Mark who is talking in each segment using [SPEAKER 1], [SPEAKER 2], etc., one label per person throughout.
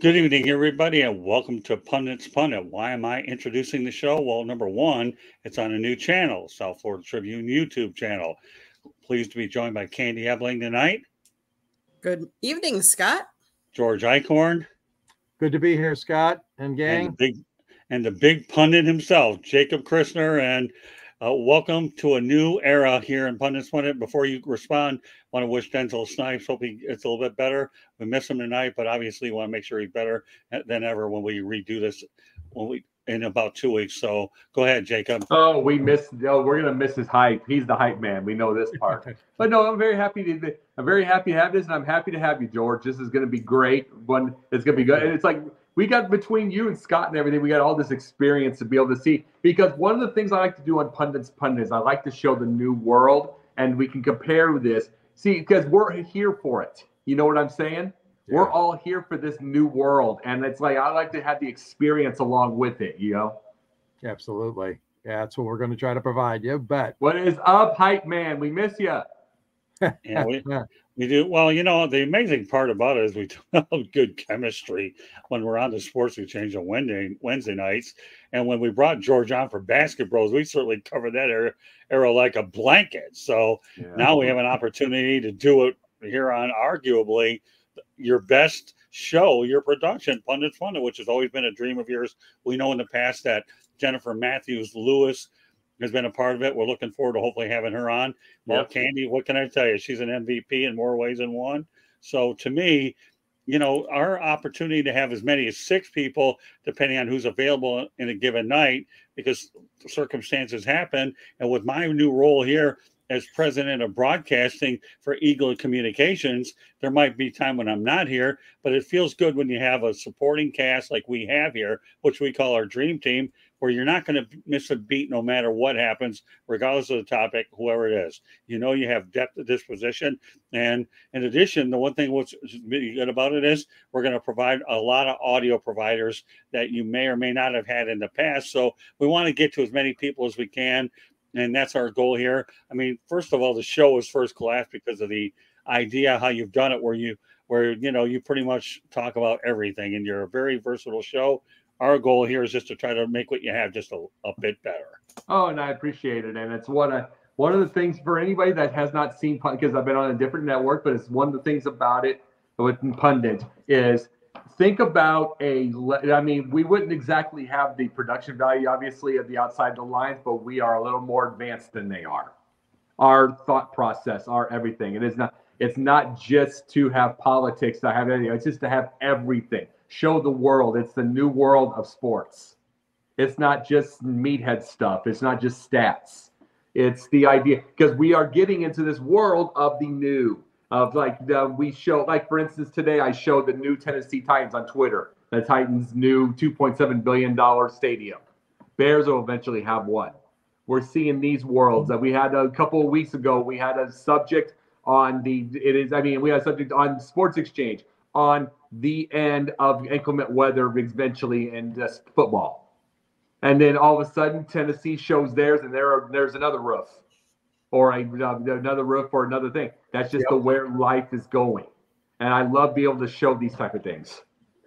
[SPEAKER 1] Good evening, everybody, and welcome to Pundits Pundit. Why am I introducing the show? Well, number one, it's on a new channel, South Florida Tribune YouTube channel. Pleased to be joined by Candy Ebling tonight.
[SPEAKER 2] Good evening, Scott.
[SPEAKER 1] George Eichhorn.
[SPEAKER 3] Good to be here, Scott and gang.
[SPEAKER 1] And the big, and the big pundit himself, Jacob Christner. And uh, welcome to a new era here in Pundits Pundit. Before you respond, want to wish Denzel Snipes. Hope he gets a little bit better. We miss him tonight, but obviously want to make sure he's better than ever when we redo this when we in about two weeks. So go ahead, Jacob.
[SPEAKER 4] Oh, we missed. Oh, we're gonna miss his hype. He's the hype man. We know this part. but no, I'm very happy to. I'm very happy to have this, and I'm happy to have you, George. This is gonna be great. One, it's gonna be good. And it's like we got between you and Scott and everything, we got all this experience to be able to see. Because one of the things I like to do on Pundits Pundit is I like to show the new world and we can compare this. See, because we're here for it. You know what I'm saying? Yeah. We're all here for this new world. And it's like I like to have the experience along with it, you know?
[SPEAKER 3] Absolutely. Yeah, that's what we're going to try to provide. You bet.
[SPEAKER 4] What is up, hype man? We miss you.
[SPEAKER 1] yeah, we, we do. Well, you know, the amazing part about it is we have good chemistry when we're on the sports exchange on Wednesday, Wednesday nights. And when we brought George on for basketballs, we certainly covered that era, era like a blanket. So yeah. now we have an opportunity to do it here on arguably your best show, your production, Pundits Pundit, which has always been a dream of yours. We know in the past that Jennifer Matthews Lewis has been a part of it. We're looking forward to hopefully having her on. Well, yep. Candy, what can I tell you? She's an MVP in more ways than one. So to me, you know, our opportunity to have as many as six people, depending on who's available in a given night, because circumstances happen. And with my new role here as president of broadcasting for Eagle Communications, there might be time when I'm not here, but it feels good when you have a supporting cast like we have here, which we call our dream team, where you're not going to miss a beat no matter what happens, regardless of the topic, whoever it is. You know, you have depth of disposition. And in addition, the one thing what's really good about it is we're going to provide a lot of audio providers that you may or may not have had in the past. So we want to get to as many people as we can. And that's our goal here. I mean, first of all, the show is first class because of the idea how you've done it, where you where you know you pretty much talk about everything and you're a very versatile show our goal here is just to try to make what you have just a, a bit better.
[SPEAKER 4] Oh, and I appreciate it. And it's one of one of the things for anybody that has not seen because I've been on a different network, but it's one of the things about it with pundit is think about a i mean we wouldn't exactly have the production value obviously of the outside the lines but we are a little more advanced than they are our thought process our everything it is not it's not just to have politics to have anything it's just to have everything show the world it's the new world of sports. It's not just meathead stuff. It's not just stats. It's the idea because we are getting into this world of the new of like the, we show like for instance today I showed the new Tennessee Titans on Twitter. The Titans' new 2.7 billion dollar stadium. Bears will eventually have one. We're seeing these worlds that we had a couple of weeks ago. We had a subject on the it is I mean we had a subject on Sports Exchange on the end of inclement weather eventually in just football. And then all of a sudden, Tennessee shows theirs, and there are, there's another roof, or a, another roof, or another thing. That's just yep. the where life is going. And I love being able to show these type of things.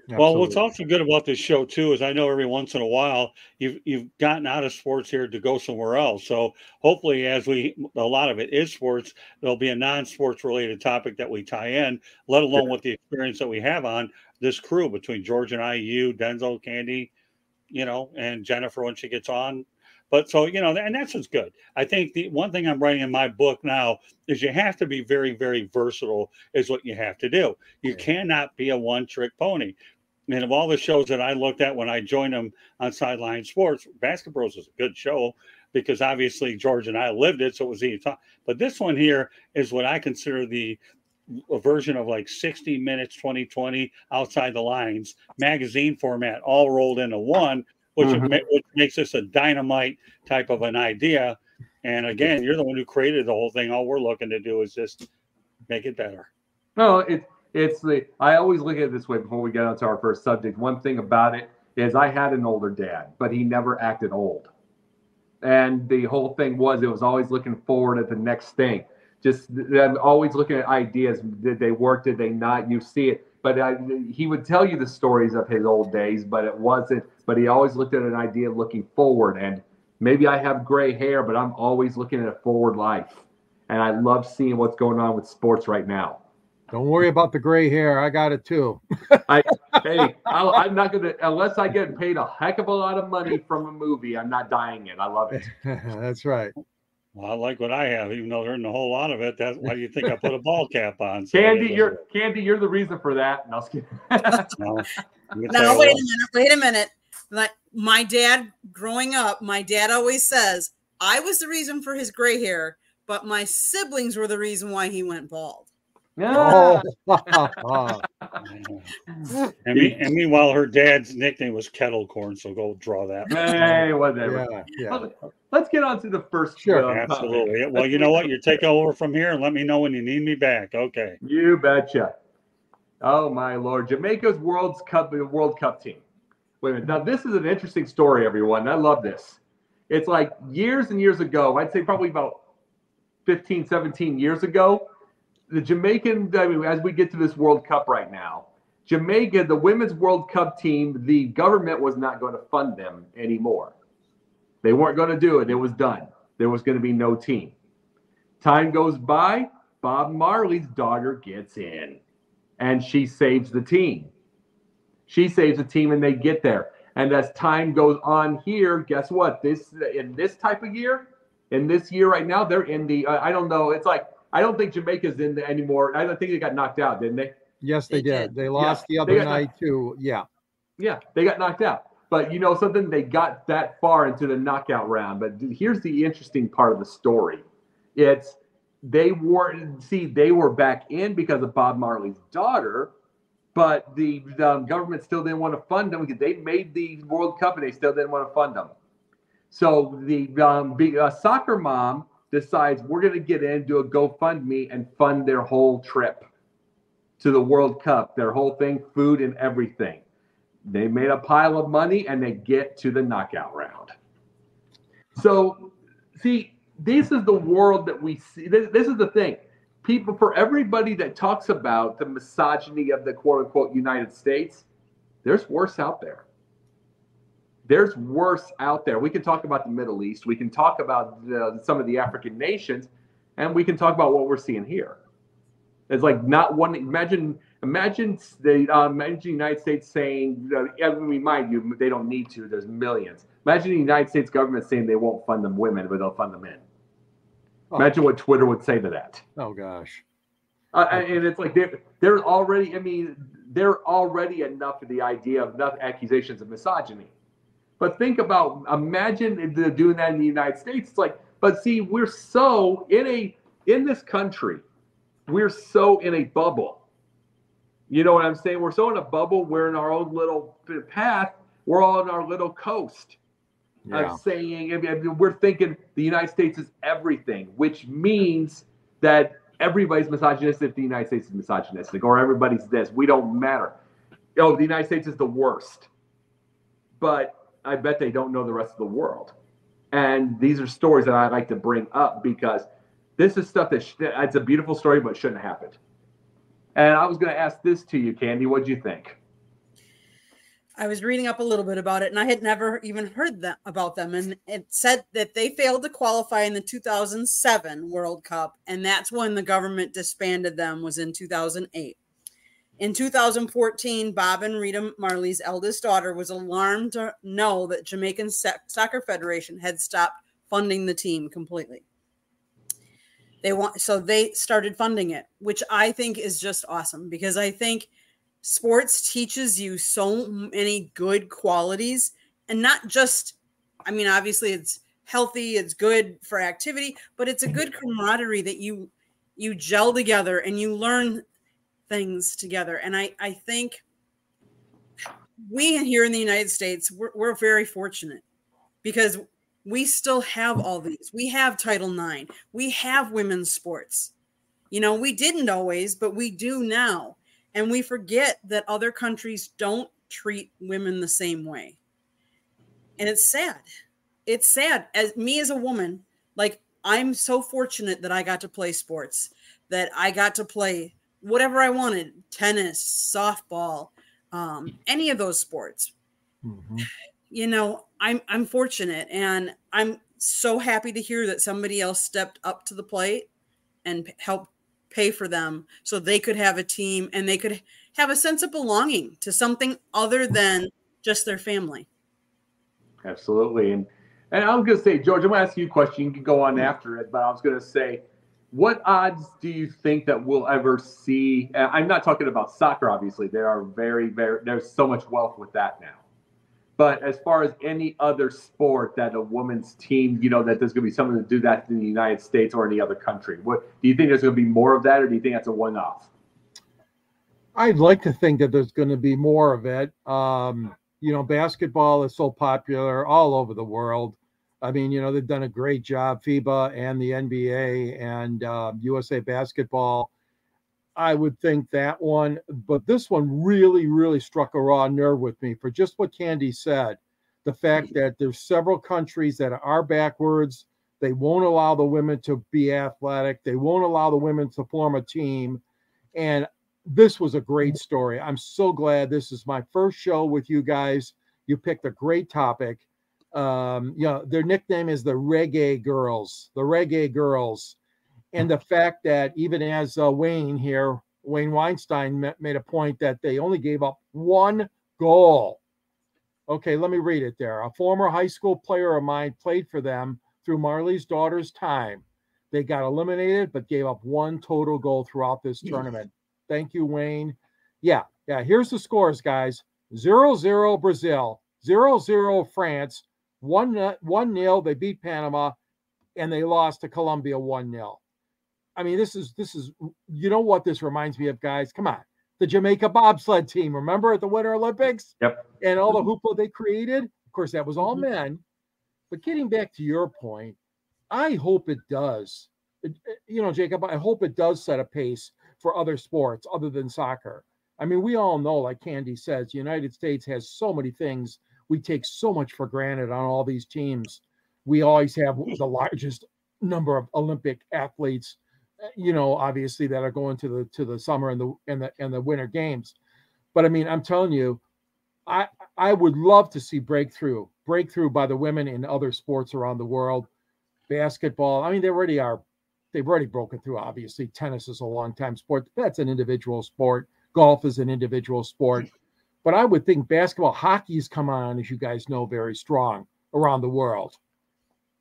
[SPEAKER 1] Absolutely. Well, what's also good about this show too is I know every once in a while you've you've gotten out of sports here to go somewhere else. So hopefully, as we a lot of it is sports, there'll be a non-sports related topic that we tie in. Let alone with the experience that we have on this crew between George and I, you, Denzel, Candy, you know, and Jennifer when she gets on. But so you know, and that's what's good. I think the one thing I'm writing in my book now is you have to be very, very versatile. Is what you have to do. You cannot be a one-trick pony. And of all the shows that I looked at when I joined them on Sideline Sports, Basketballs is a good show because obviously George and I lived it, so it was easy to talk. But this one here is what I consider the a version of like 60 minutes 2020 outside the lines magazine format all rolled into one which, mm-hmm. which makes this a dynamite type of an idea and again you're the one who created the whole thing all we're looking to do is just make it better
[SPEAKER 4] no it's it's the I always look at it this way before we get onto our first subject. One thing about it is I had an older dad, but he never acted old. And the whole thing was it was always looking forward at the next thing. Just I'm always looking at ideas. Did they work? Did they not? You see it. But I, he would tell you the stories of his old days, but it wasn't. But he always looked at an idea looking forward. And maybe I have gray hair, but I'm always looking at a forward life. And I love seeing what's going on with sports right now.
[SPEAKER 3] Don't worry about the gray hair. I got it too.
[SPEAKER 4] I, hey, I, am not gonna unless I get paid a heck of a lot of money from a movie. I'm not dying it. I love it.
[SPEAKER 3] That's right.
[SPEAKER 1] Well, I like what I have, even though there isn't a whole lot of it. That's why do you think I put a ball cap on? So
[SPEAKER 4] Candy, uh, you're Candy, you're the reason for that. No,
[SPEAKER 2] no, now wait a minute. Wait a minute. Like my dad, growing up, my dad always says I was the reason for his gray hair, but my siblings were the reason why he went bald.
[SPEAKER 3] Oh.
[SPEAKER 1] and, me, and meanwhile, her dad's nickname was Kettle Corn, so go draw that.
[SPEAKER 4] Hey, whatever. Yeah, yeah. Let's get on to the first.
[SPEAKER 1] Sure, uh, absolutely. Well, you know what? You're taking over from here, and let me know when you need me back. Okay.
[SPEAKER 4] You betcha. Oh my lord, Jamaica's World Cup World Cup team. Wait a minute. Now this is an interesting story, everyone. I love this. It's like years and years ago. I'd say probably about 15, 17 years ago the Jamaican, I mean, as we get to this World Cup right now, Jamaica, the Women's World Cup team, the government was not going to fund them anymore. They weren't going to do it. It was done. There was going to be no team. Time goes by. Bob Marley's daughter gets in and she saves the team. She saves the team and they get there. And as time goes on here, guess what? This in this type of year, in this year right now, they're in the uh, I don't know. It's like I don't think Jamaica's in there anymore. I don't think they got knocked out, didn't they?
[SPEAKER 3] Yes, they, they did. did. They lost yeah. the other night knocked, too. Yeah.
[SPEAKER 4] Yeah, they got knocked out. But you know something, they got that far into the knockout round. But here's the interesting part of the story. It's they were see they were back in because of Bob Marley's daughter, but the, the um, government still didn't want to fund them because they made the World Cup and they still didn't want to fund them. So the um, uh, soccer mom decides we're going to get in, do a GoFundMe, and fund their whole trip to the World Cup, their whole thing, food and everything. They made a pile of money and they get to the knockout round. So, see, this is the world that we see. This, this is the thing. People, for everybody that talks about the misogyny of the quote unquote United States, there's worse out there there's worse out there. We can talk about the Middle East. We can talk about the, some of the African nations, and we can talk about what we're seeing here. It's like not one. Imagine, imagine the uh, imagine the United States saying, uh, remind you, they don't need to. There's millions. Imagine the United States government saying they won't fund them women, but they'll fund the men. Oh. Imagine what Twitter would say to that.
[SPEAKER 3] Oh gosh.
[SPEAKER 4] Uh, and it's like they're, they're already. I mean, they're already enough of the idea of enough accusations of misogyny. But think about imagine doing that in the United States. It's like, but see, we're so in a in this country, we're so in a bubble. You know what I'm saying? We're so in a bubble. We're in our own little path. We're all in our little coast. Yeah. Of saying we're thinking the United States is everything, which means that everybody's misogynistic if the United States is misogynistic, or everybody's this. We don't matter. Oh, the United States is the worst. But I bet they don't know the rest of the world. And these are stories that I like to bring up because this is stuff that sh- it's a beautiful story, but shouldn't happen. And I was going to ask this to you, Candy. What do you think?
[SPEAKER 2] I was reading up a little bit about it, and I had never even heard that, about them. And it said that they failed to qualify in the 2007 World Cup, and that's when the government disbanded them. Was in 2008. In 2014, Bob and Rita Marley's eldest daughter was alarmed to know that Jamaican Soccer Federation had stopped funding the team completely. They want so they started funding it, which I think is just awesome because I think sports teaches you so many good qualities and not just I mean obviously it's healthy, it's good for activity, but it's a good camaraderie that you you gel together and you learn things together. And I, I think we here in the United States, we're, we're very fortunate because we still have all these. We have Title IX, we have women's sports. You know, we didn't always, but we do now. And we forget that other countries don't treat women the same way. And it's sad. It's sad. As me as a woman, like I'm so fortunate that I got to play sports, that I got to play whatever I wanted tennis, softball, um, any of those sports. Mm-hmm. You know, I'm I'm fortunate and I'm so happy to hear that somebody else stepped up to the plate and helped pay for them so they could have a team and they could have a sense of belonging to something other than just their family.
[SPEAKER 4] Absolutely. And and I was going to say, George, I'm going to ask you a question. You can go on after it, but I was going to say, what odds do you think that we'll ever see? I'm not talking about soccer, obviously. There are very, very, there's so much wealth with that now. But as far as any other sport that a woman's team, you know, that there's going to be someone to do that in the United States or any other country, what do you think there's going to be more of that, or do you think that's a one-off?
[SPEAKER 3] I'd like to think that there's going to be more of it. Um, you know, basketball is so popular all over the world. I mean, you know, they've done a great job, FIBA and the NBA and uh, USA Basketball. I would think that one, but this one really, really struck a raw nerve with me for just what Candy said. The fact mm. that there's several countries that are backwards. They won't allow the women to be athletic. They won't allow the women to form a team. And this was a great story. I'm so glad this is my first show with you guys. You picked a great topic. Um, you know, their nickname is the Reggae Girls, the Reggae Girls. And the fact that even as uh, Wayne here, Wayne Weinstein made a point that they only gave up one goal. Okay, let me read it there. A former high school player of mine played for them through Marley's daughter's time. They got eliminated, but gave up one total goal throughout this tournament. Thank you, Wayne. Yeah, yeah. Here's the scores, guys 0 0 Brazil, 0 0 France, 1 1 0. They beat Panama, and they lost to Colombia 1 0. I mean, this is, this is, you know what this reminds me of, guys? Come on. The Jamaica bobsled team, remember at the Winter Olympics?
[SPEAKER 4] Yep.
[SPEAKER 3] And all the hoopla they created? Of course, that was all mm-hmm. men. But getting back to your point, I hope it does. You know, Jacob, I hope it does set a pace for other sports other than soccer. I mean, we all know, like Candy says, the United States has so many things. We take so much for granted on all these teams. We always have the largest number of Olympic athletes, eh, you know, obviously that are going to the to the summer and the and the and the winter games. But I mean, I'm telling you, I I would love to see breakthrough, breakthrough by the women in other sports around the world. Basketball. I mean, they already are they've already broken through. Obviously, tennis is a long time sport. That's an individual sport. Golf is an individual sport. But I would think basketball, hockey's come on, as you guys know, very strong around the world.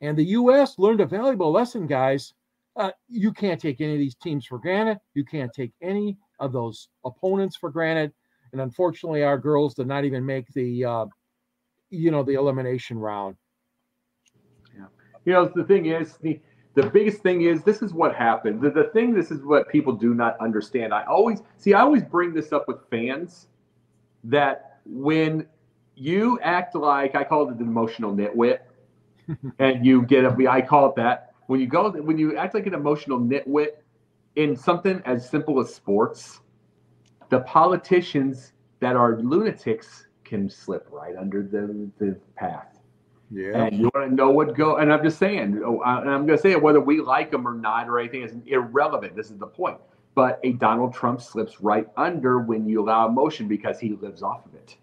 [SPEAKER 3] And the U.S. learned a valuable lesson, guys. Uh, you can't take any of these teams for granted. You can't take any of those opponents for granted. And unfortunately, our girls did not even make the, uh, you know, the elimination round.
[SPEAKER 4] Yeah. You know, the thing is, the the biggest thing is this is what happened. The, the thing, this is what people do not understand. I always see, I always bring this up with fans that when you act like I call it an emotional nitwit, and you get a, I call it that. When you go, when you act like an emotional nitwit in something as simple as sports, the politicians that are lunatics can slip right under the, the path. Yeah. And you want to know what go, and I'm just saying, oh, and I'm going to say it whether we like them or not or anything is irrelevant. This is the point. But a Donald Trump slips right under when you allow emotion because he lives off of it.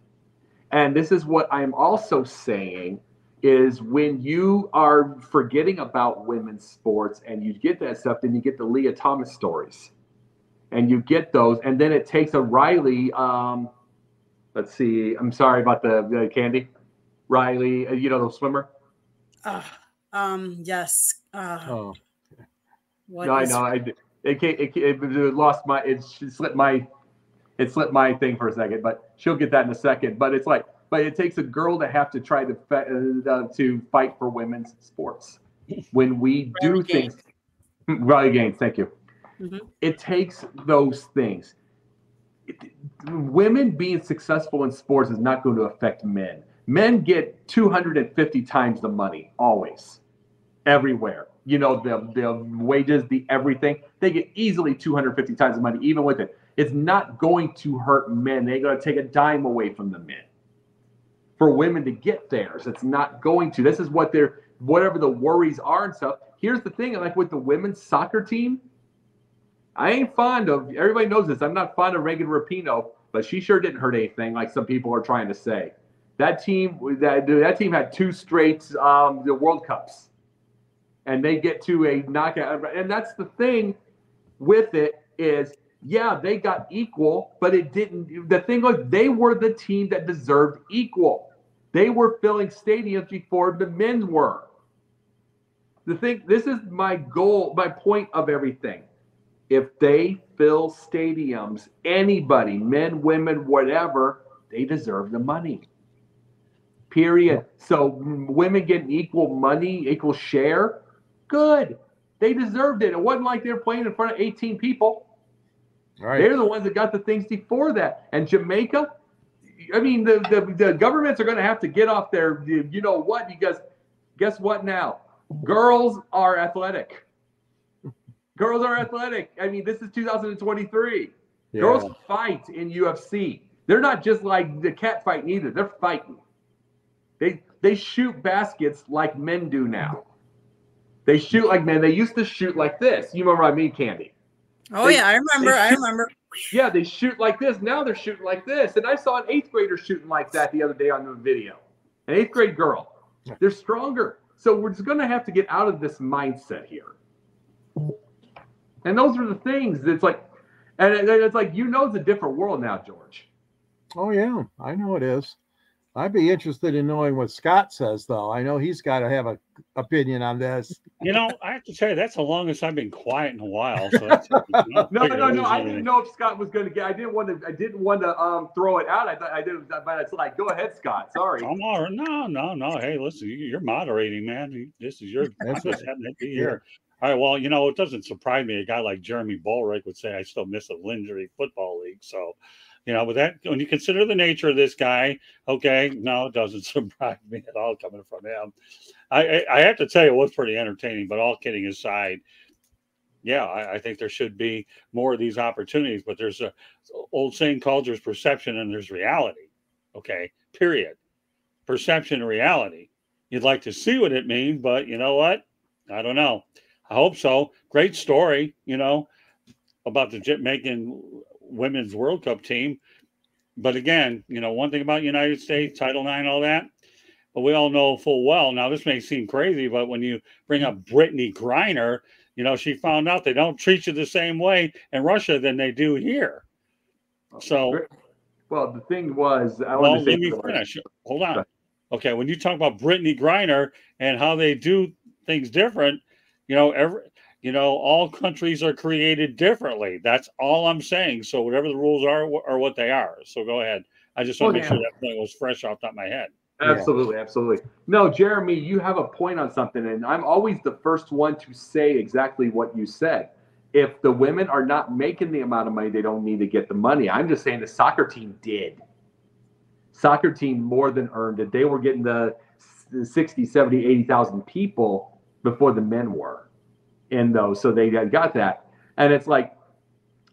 [SPEAKER 4] And this is what I'm also saying is when you are forgetting about women's sports and you get that stuff, then you get the Lia Thomas stories, and you get those, and then it takes a Riley. Um, let's see. I'm sorry about the, the candy. Riley, uh, you know the swimmer.
[SPEAKER 2] Uh, um. Yes. Uh, oh.
[SPEAKER 4] no, I know. I it, it, it, it lost my it slipped my it slipped my thing for a second, but she'll get that in a second. But it's like, but it takes a girl to have to try to uh, to fight for women's sports. When we do things, Riley Gaines, thank you. Mm-hmm. It takes those things. It, women being successful in sports is not going to affect men. Men get 250 times the money always, everywhere. You know, the, the wages, the everything, they get easily 250 times the money, even with it. It's not going to hurt men. They're going to take a dime away from the men. For women to get theirs, it's not going to. This is what they're, whatever the worries are and stuff. Here's the thing like with the women's soccer team, I ain't fond of. Everybody knows this. I'm not fond of Megan Rapinoe, but she sure didn't hurt anything, like some people are trying to say. That team, that that team had two straight um, the World Cups, and they get to a knockout. And that's the thing with it is, yeah, they got equal, but it didn't. The thing was, they were the team that deserved equal. They were filling stadiums before the men were. The thing, this is my goal, my point of everything. If they fill stadiums, anybody, men, women, whatever, they deserve the money. Period. So women getting equal money, equal share, good. They deserved it. It wasn't like they were playing in front of 18 people. Right. They're the ones that got the things before that. And Jamaica, I mean, the, the, the governments are going to have to get off their, you know what, because guess what now? Girls are athletic. Girls are athletic. I mean, this is 2023. Yeah. Girls fight in UFC. They're not just like the cat fight either. They're fighting. They they shoot baskets like men do now. They shoot like men. They used to shoot like this. You remember what I mean, Candy?
[SPEAKER 2] Oh they, yeah, I remember. Shoot, I remember.
[SPEAKER 4] Yeah, they shoot like this. Now they're shooting like this. And I saw an eighth grader shooting like that the other day on the video. An eighth grade girl. They're stronger. So we're just going to have to get out of this mindset here. And those are the things. It's like, and it's like you know, it's a different world now, George.
[SPEAKER 3] Oh yeah, I know it is. I'd be interested in knowing what Scott says, though. I know he's got to have an opinion on this.
[SPEAKER 1] You know, I have to tell you, that's the longest I've been quiet in a while. So
[SPEAKER 4] no, no, no, no. I didn't know if Scott was going to get. I didn't want to. I didn't want to um, throw it out. I thought I did, but it's like, go ahead, Scott. Sorry.
[SPEAKER 1] I'm all right. No, no, no. Hey, listen, you're moderating, man. This is your. That's what's happening to be here. All right. Well, you know, it doesn't surprise me. A guy like Jeremy Bolrick would say, "I still miss a Lingerie football league." So, you know, with that, when you consider the nature of this guy, okay, no, it doesn't surprise me at all coming from him. I, I, have to tell you, it was pretty entertaining. But all kidding aside, yeah, I, I, think there should be more of these opportunities. But there's a old saying called there's perception and there's reality. Okay, period. Perception reality. You'd like to see what it means, but you know what? I don't know. I hope so. Great story, you know, about the making women's World Cup team. But again, you know, one thing about United States, Title IX, all that, but we all know full well. Now, this may seem crazy, but when you bring up Brittney Griner, you know, she found out they don't treat you the same way in Russia than they do here. So,
[SPEAKER 4] well, the thing was, I
[SPEAKER 1] well, let me finish. Hold on. Okay, when you talk about Brittney Griner and how they do things different, you know, every you know, all countries are created differently. That's all I'm saying. So whatever the rules are, are what they are. So go ahead. I just want to oh, make sure that point was fresh off top of my head.
[SPEAKER 4] Absolutely, yeah. absolutely. No, Jeremy, you have a point on something, and I'm always the first one to say exactly what you said. If the women are not making the amount of money, they don't need to get the money. I'm just saying the soccer team did. Soccer team more than earned it. They were getting the 60, 70, 80,000 people before the men were in those, so they got that. And it's like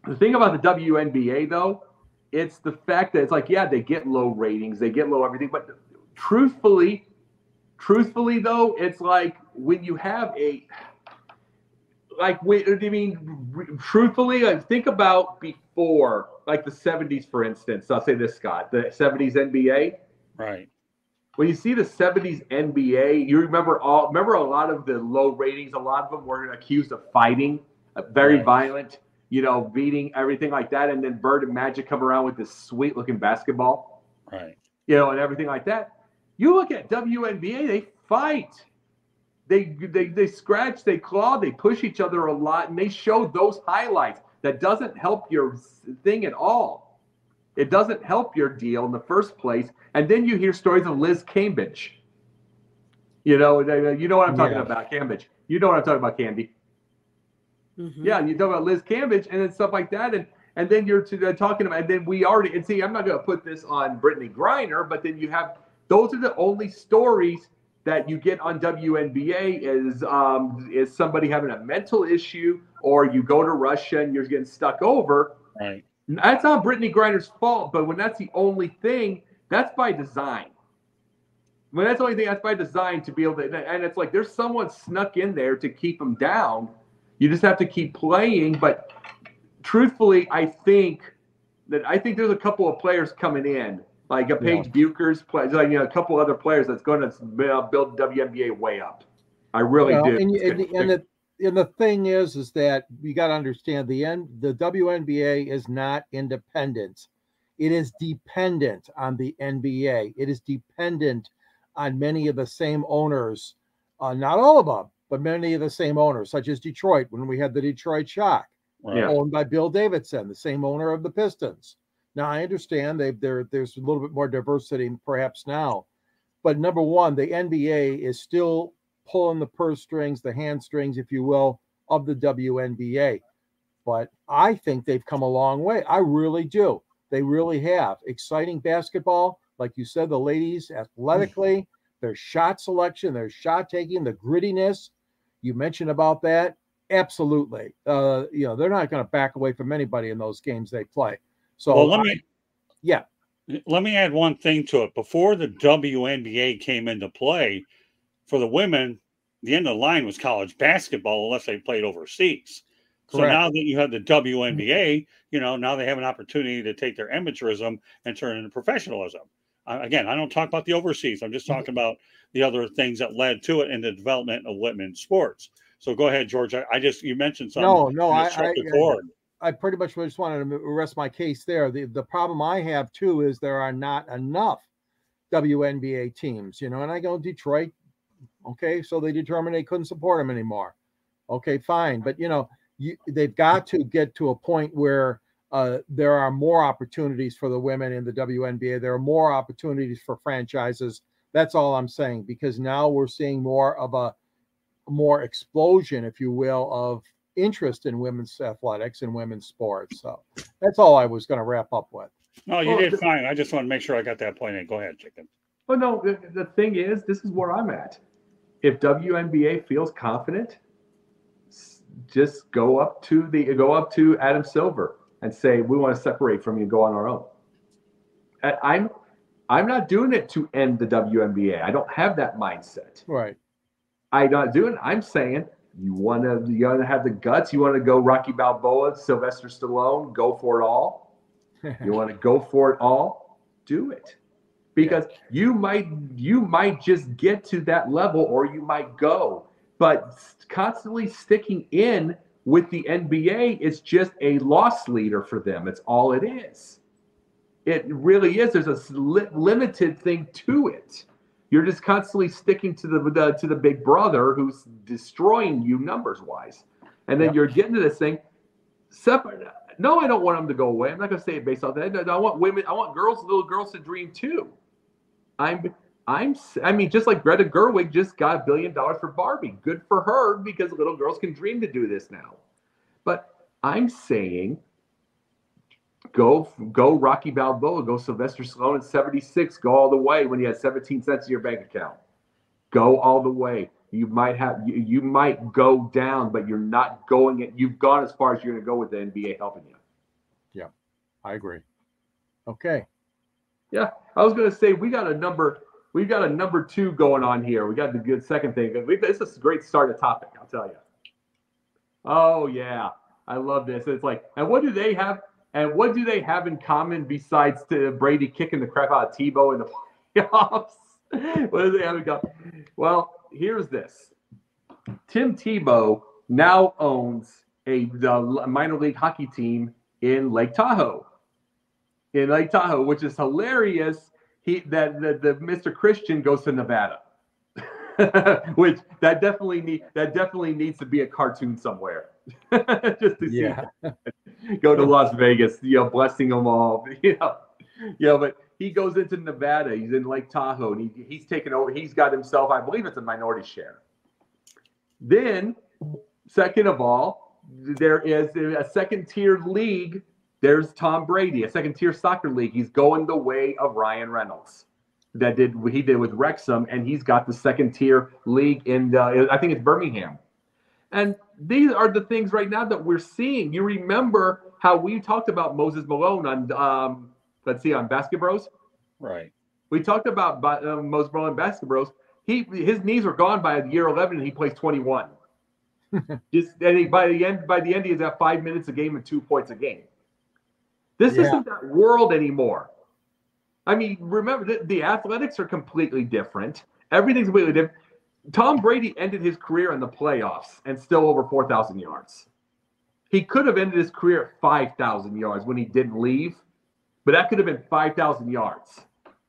[SPEAKER 4] the thing about the WNBA though, it's the fact that it's like yeah, they get low ratings, they get low everything, but truthfully, truthfully though, it's like when you have a like I mean, truthfully, like, think about before, like the '70s, for instance. I'll say this, Scott, the '70s NBA.
[SPEAKER 1] Right
[SPEAKER 4] when you see the 70s NBA, you remember all remember a lot of the low ratings. A lot of them were accused of fighting, uh, very right. violent, you know, beating everything like that. And then Bird and Magic come around with this sweet looking basketball,
[SPEAKER 1] right?
[SPEAKER 4] You know, and everything like that. You look at WNBA, they fight. They, they they scratch, they claw, they push each other a lot, and they show those highlights. That doesn't help your thing at all. It doesn't help your deal in the first place and then you hear stories of Liz Cambage. You know, you know what I'm talking yeah. about, Cambage. You know what I'm talking about, Candy. Mm-hmm. Yeah, you talk about Liz Cambage and then stuff like that, and and then you're to, talking about, and then we already and see, I'm not going to put this on Brittney Griner, but then you have those are the only stories that you get on WNBA is um, is somebody having a mental issue, or you go to Russia and you're getting stuck over.
[SPEAKER 1] Right.
[SPEAKER 4] That's not Brittney Griner's fault, but when that's the only thing, that's by design. When that's the only thing that's by design to be able to, and it's like there's someone snuck in there to keep them down. You just have to keep playing, but truthfully, I think that I think there's a couple of players coming in, like a Paige yeah. Bueckers play, like you know, a couple other players that's going to uh, build WNBA way up. I really well, do.
[SPEAKER 3] And, and, and, the, and the thing is, is that you got to understand the end. The WNBA is not independent. It is dependent on the NBA. It is dependent on many of the same owners, uh, not all of them, but many of the same owners, such as Detroit when we had the Detroit Shock, owned by Bill Davidson, the same owner of the Pistons. Now I understand they there there's a little bit more diversity perhaps now, but number one, the NBA is still pulling the purse strings, the hamstrings, if you will, of the WNBA. But I think they've come a long way. I really do. They really have. Exciting basketball. Like you said, the ladies athletically, their shot selection, their shot taking, the grittiness. You mentioned about that. Absolutely. Uh, you know, they're not going to back away from anybody in those games they play. So
[SPEAKER 1] well, let me
[SPEAKER 3] yeah.
[SPEAKER 1] Let me add one thing to it. Before the WNBA came into play, for the women, the end of the line was college basketball unless they played overseas. So now that you have the WNBA, you know, now they have an opportunity to take their amateurism and turn it into professionalism. Uh, again, I don't talk about the overseas. I'm just talking about the other things that led to it and the development of women's sports. So go ahead, George. I, I just you mentioned something.
[SPEAKER 3] No, no, I, I, I, pretty much just wanted to rest my case there. The the problem I have too is there are not enough WNBA teams. You know, and I go Detroit. Okay, so they determined they couldn't support them anymore. Okay, fine, but you know you, they've got to get to a point where uh, there are more opportunities for the women in the WNBA. There are more opportunities for franchises. That's all I'm saying because now we're seeing more of a more explosion, if you will, of interest in women's athletics and women's sports. So that's all I was going to wrap up with.
[SPEAKER 1] No, you well, did fine. I just want to make sure I got that point in. Go ahead, chicken.
[SPEAKER 4] Well, no, the, the thing is, this is where I'm at. If WNBA feels confident just go up to the go up to Adam Silver and say we want to separate from you, go on our own. I'm I'm not doing it to end the WNBA. I don't have that mindset.
[SPEAKER 3] Right.
[SPEAKER 4] I'm not doing. I'm saying you want to you want to have the guts. You want to go Rocky Balboa, Sylvester Stallone, go for it all. you want to go for it all, do it. Because yeah. you might you might just get to that level or you might go but constantly sticking in with the NBA is just a loss leader for them. It's all it is. It really is. There's a li- limited thing to it. You're just constantly sticking to the, the, to the big brother who's destroying you numbers wise, and then you're getting to this thing. Separate. No, I don't want them to go away. I'm not going to say it based off that. I want women. I want girls, little girls, to dream too. I'm I'm, I mean, just like Greta Gerwig just got a billion dollars for Barbie. Good for her because little girls can dream to do this now. But I'm saying, go, go Rocky Balboa, go Sylvester Stallone at 76, go all the way when you had 17 cents in your bank account. Go all the way. You might have, you, you might go down, but you're not going it. You've gone as far as you're going to go with the NBA helping you.
[SPEAKER 3] Yeah, I agree. Okay.
[SPEAKER 4] Yeah, I was going to say we got a number we've got a number two going on here. We got the good second thing. This is a great start of topic, I'll tell you. Oh yeah, I love this. It's like, and what do they have? And what do they have in common besides Brady kicking the crap out of Tebow in the playoffs? what do they have in common? Well, here's this. Tim Tebow now owns a the minor league hockey team in Lake Tahoe. In Lake Tahoe, which is hilarious he that the, the Mr. Christian goes to Nevada. Which that definitely need that definitely needs to be a cartoon somewhere. Just to yeah. see go to Las Vegas, you know, blessing them all. You know, you know, but he goes into Nevada. He's in Lake Tahoe, and he, he's taken over. He's got himself, I believe, it's a minority share. Then, second of all, there is a second tier league there's Tom Brady, a second tier soccer league. He's going the way of Ryan Reynolds. That did what he did with Wrexham, and he's got the second tier league in the, I think it's Birmingham. And these are the things right now that we're seeing. You remember how we talked about Moses Malone on, um, let's see, on Basket Bros.
[SPEAKER 1] Right.
[SPEAKER 4] We talked about uh, Moses Malone and Basket Bros. He his knees were gone by year 11, and he plays 21. Just by the end, by the end, he's at five minutes a game and two points a game. This yeah. isn't that world anymore. I mean, remember the, the athletics are completely different. Everything's completely different. Tom Brady ended his career in the playoffs and still over 4,000 yards. He could have ended his career at 5,000 yards when he didn't leave, but that could have been 5,000 yards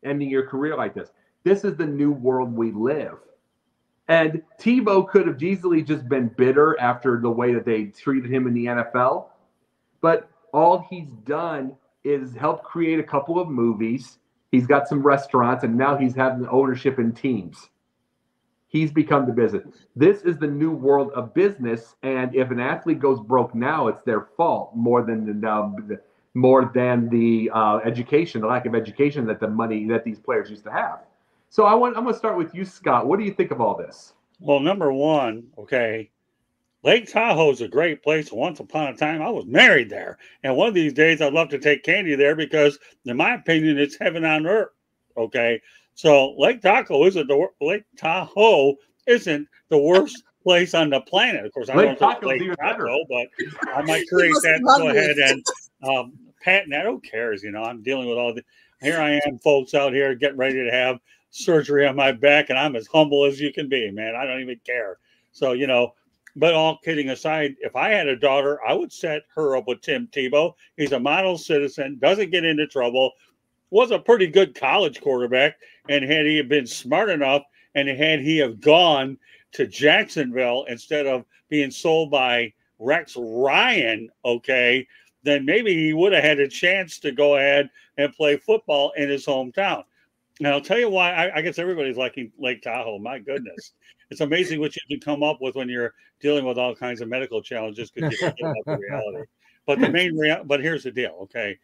[SPEAKER 4] ending your career like this. This is the new world we live. And Tebow could have easily just been bitter after the way that they treated him in the NFL. But all he's done is help create a couple of movies. He's got some restaurants, and now he's having ownership in teams. He's become the business. This is the new world of business, and if an athlete goes broke now, it's their fault more than the uh, more than the uh, education, the lack of education that the money that these players used to have. So I want I'm going to start with you, Scott. What do you think of all this?
[SPEAKER 1] Well, number one, okay, Lake Tahoe is a great place. Once upon a time, I was married there, and one of these days, I'd love to take Candy there because, in my opinion, it's heaven on earth. Okay, so Lake Tahoe isn't the Lake Tahoe isn't the worst place on the planet. Of course, I
[SPEAKER 4] Lake
[SPEAKER 1] don't
[SPEAKER 4] know Lake Tahoe,
[SPEAKER 1] but I might create that. Go ahead and um, patent that. Who cares? You know, I'm dealing with all the. Here I am, folks out here getting ready to have surgery on my back, and I'm as humble as you can be, man. I don't even care. So, you know, but all kidding aside, if I had a daughter, I would set her up with Tim Tebow. He's a model citizen, doesn't get into trouble, was a pretty good college quarterback, and had he been smart enough, and had he have gone to Jacksonville instead of being sold by Rex Ryan, okay, then maybe he would have had a chance to go ahead and play football in his hometown. And I'll tell you why I, I, guess everybody's liking Lake Tahoe. My goodness. It's amazing what you can come up with when you're dealing with all kinds of medical challenges because you forget about the reality. But the main rea- but here's the deal, okay.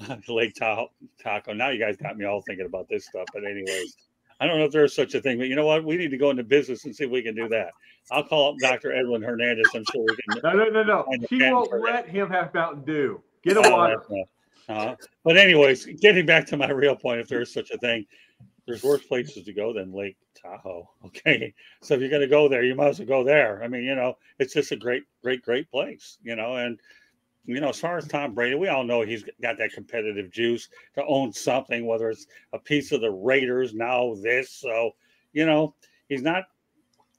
[SPEAKER 1] Lake Tahoe Taco. Now you guys got me all thinking about this stuff. But anyways, I don't know if there's such a thing, but you know what? We need to go into business and see if we can do that. I'll call up Dr. Edwin Hernandez. I'm sure we can.
[SPEAKER 4] No, no, no, no. She won't let him have Mountain Dew. Get a water.
[SPEAKER 1] Uh, but anyways, getting back to my real point, if there is such a thing, there's worse places to go than Lake Tahoe. Okay, so if you're going to go there, you might as well go there. I mean, you know, it's just a great, great, great place. You know, and you know, as far as Tom Brady, we all know he's got that competitive juice to own something, whether it's a piece of the Raiders, now this. So, you know, he's not,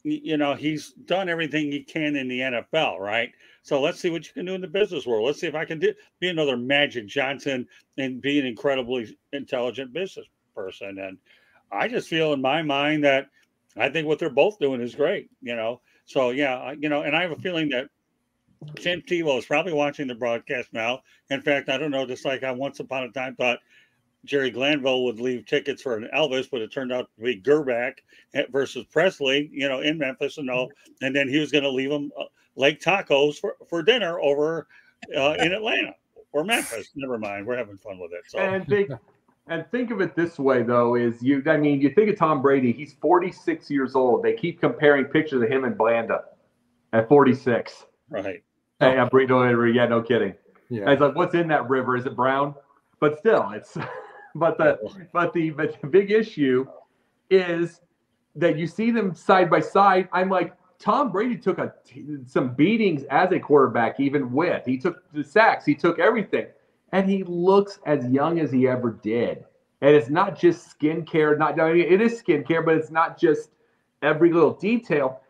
[SPEAKER 1] you know, he's done everything he can in the NFL, right? So let's see what you can do in the business world. Let's see if I can do, be another Magic Johnson and be an incredibly intelligent business person. And I just feel in my mind that I think what they're both doing is great, you know. So yeah, you know, and I have a feeling that Tim Tebow is probably watching the broadcast now. In fact, I don't know, just like I once upon a time thought Jerry Glanville would leave tickets for an Elvis, but it turned out to be Grbac versus Presley, you know, in Memphis and all. And then he was going to leave them uh, Lake Tacos for, for dinner over uh, in Atlanta or Memphis. Never mind. We're having fun with it. So.
[SPEAKER 4] And and think of it this way, though, is you, I mean, you think of Tom Brady, he's 46 years old. They keep comparing pictures of him and Blanda at 46.
[SPEAKER 1] Right.
[SPEAKER 4] Hey, I'm Burrito Yeah, no kidding. Yeah. It's like, what's in that river? Is it brown? But still, it's, but the, but the, but the big issue is that you see them side by side. I'm like, Tom Brady took a, some beatings as a quarterback, even with he took the sacks, he took everything, and he looks as young as he ever did. And it's not just skincare, not I mean, it is skincare, but it's not just every little detail.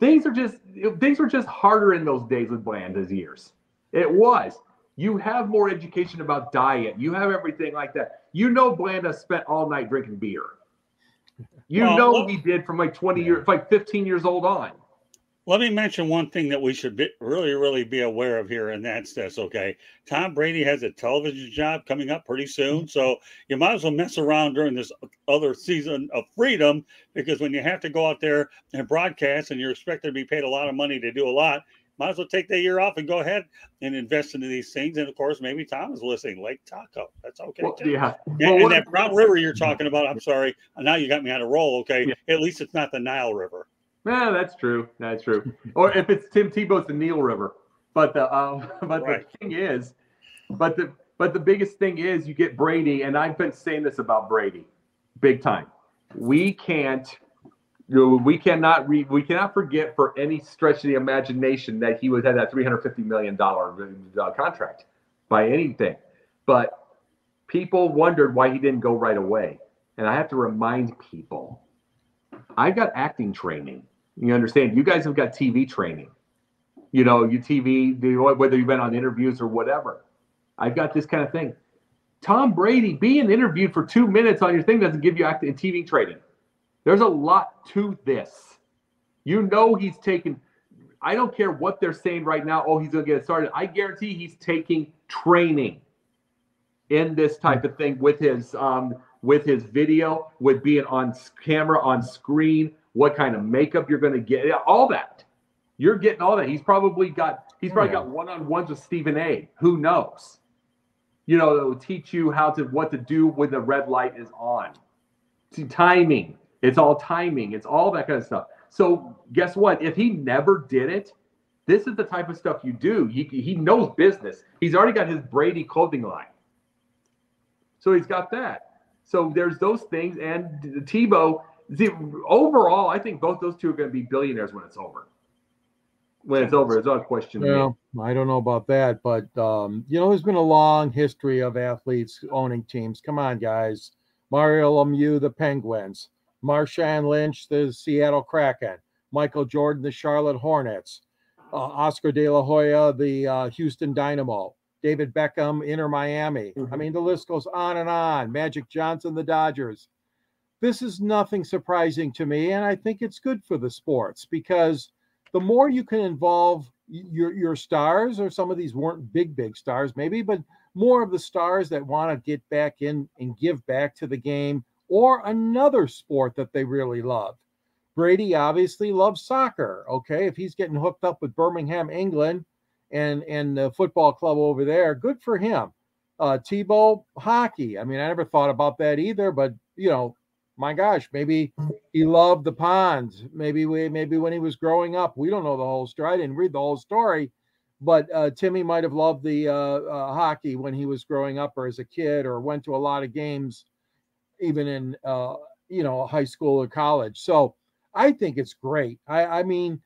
[SPEAKER 4] Things are just things were just harder in those days with Blanda's years. It was. You have more education about diet. You have everything like that. You know, Blanda spent all night drinking beer. You well, know well, he did from like 20 yeah. years, like 15 years old on.
[SPEAKER 1] Let me mention one thing that we should be, really, really be aware of here, and that's this. Okay, Tom Brady has a television job coming up pretty soon, mm-hmm. so you might as well mess around during this other season of freedom because when you have to go out there and broadcast, and you're expected to be paid a lot of money to do a lot, might as well take that year off and go ahead and invest into these things. And of course, maybe Tom is listening. Lake Taco. that's okay.
[SPEAKER 4] Well, yeah,
[SPEAKER 1] and, well, and that Brown River you're talking about. I'm sorry, now you got me on a roll. Okay, yeah. at least it's not the Nile River.
[SPEAKER 4] Yeah, that's true. That's true. or if it's Tim Tebow, it's the Neil River. But the um, but right. the thing is, but the but the biggest thing is you get Brady, and I've been saying this about Brady, big time. We can't we cannot re, we cannot forget for any stretch of the imagination that he was had that 350 million dollar uh, contract by anything but people wondered why he didn't go right away and i have to remind people i got acting training you understand you guys have got tv training you know you tv whether you've been on interviews or whatever i've got this kind of thing tom brady being interviewed for two minutes on your thing doesn't give you acting tv training there's a lot to this. You know he's taking. I don't care what they're saying right now. Oh, he's going to get started. I guarantee he's taking training in this type of thing with his um, with his video, with being on camera, on screen, what kind of makeup you're going to get, all that. You're getting all that. He's probably got he's probably got one on ones with Stephen A. Who knows? You know, it'll teach you how to what to do when the red light is on. See, timing. It's all timing. It's all that kind of stuff. So guess what? If he never did it, this is the type of stuff you do. He, he knows business. He's already got his Brady clothing line. So he's got that. So there's those things. And Tebow, the, overall, I think both those two are going to be billionaires when it's over. When it's over, it's not a question.
[SPEAKER 3] Well, I don't know about that, but um, you know, there's been a long history of athletes owning teams. Come on, guys. Mario Lemieux, the Penguins. Marshawn Lynch, the Seattle Kraken, Michael Jordan, the Charlotte Hornets, uh, Oscar De La Hoya, the uh, Houston Dynamo, David Beckham, Inter Miami. Mm-hmm. I mean, the list goes on and on. Magic Johnson, the Dodgers. This is nothing surprising to me, and I think it's good for the sports because the more you can involve your your stars, or some of these weren't big big stars, maybe, but more of the stars that want to get back in and give back to the game or another sport that they really loved. Brady obviously loves soccer. Okay, if he's getting hooked up with Birmingham, England, and and the football club over there, good for him. Uh, Tebow hockey. I mean, I never thought about that either, but you know, my gosh, maybe he loved the ponds. Maybe we, maybe when he was growing up, we don't know the whole story. I didn't read the whole story, but uh, Timmy might have loved the uh, uh, hockey when he was growing up or as a kid, or went to a lot of games even in uh, you know high school or college. So I think it's great. I, I mean,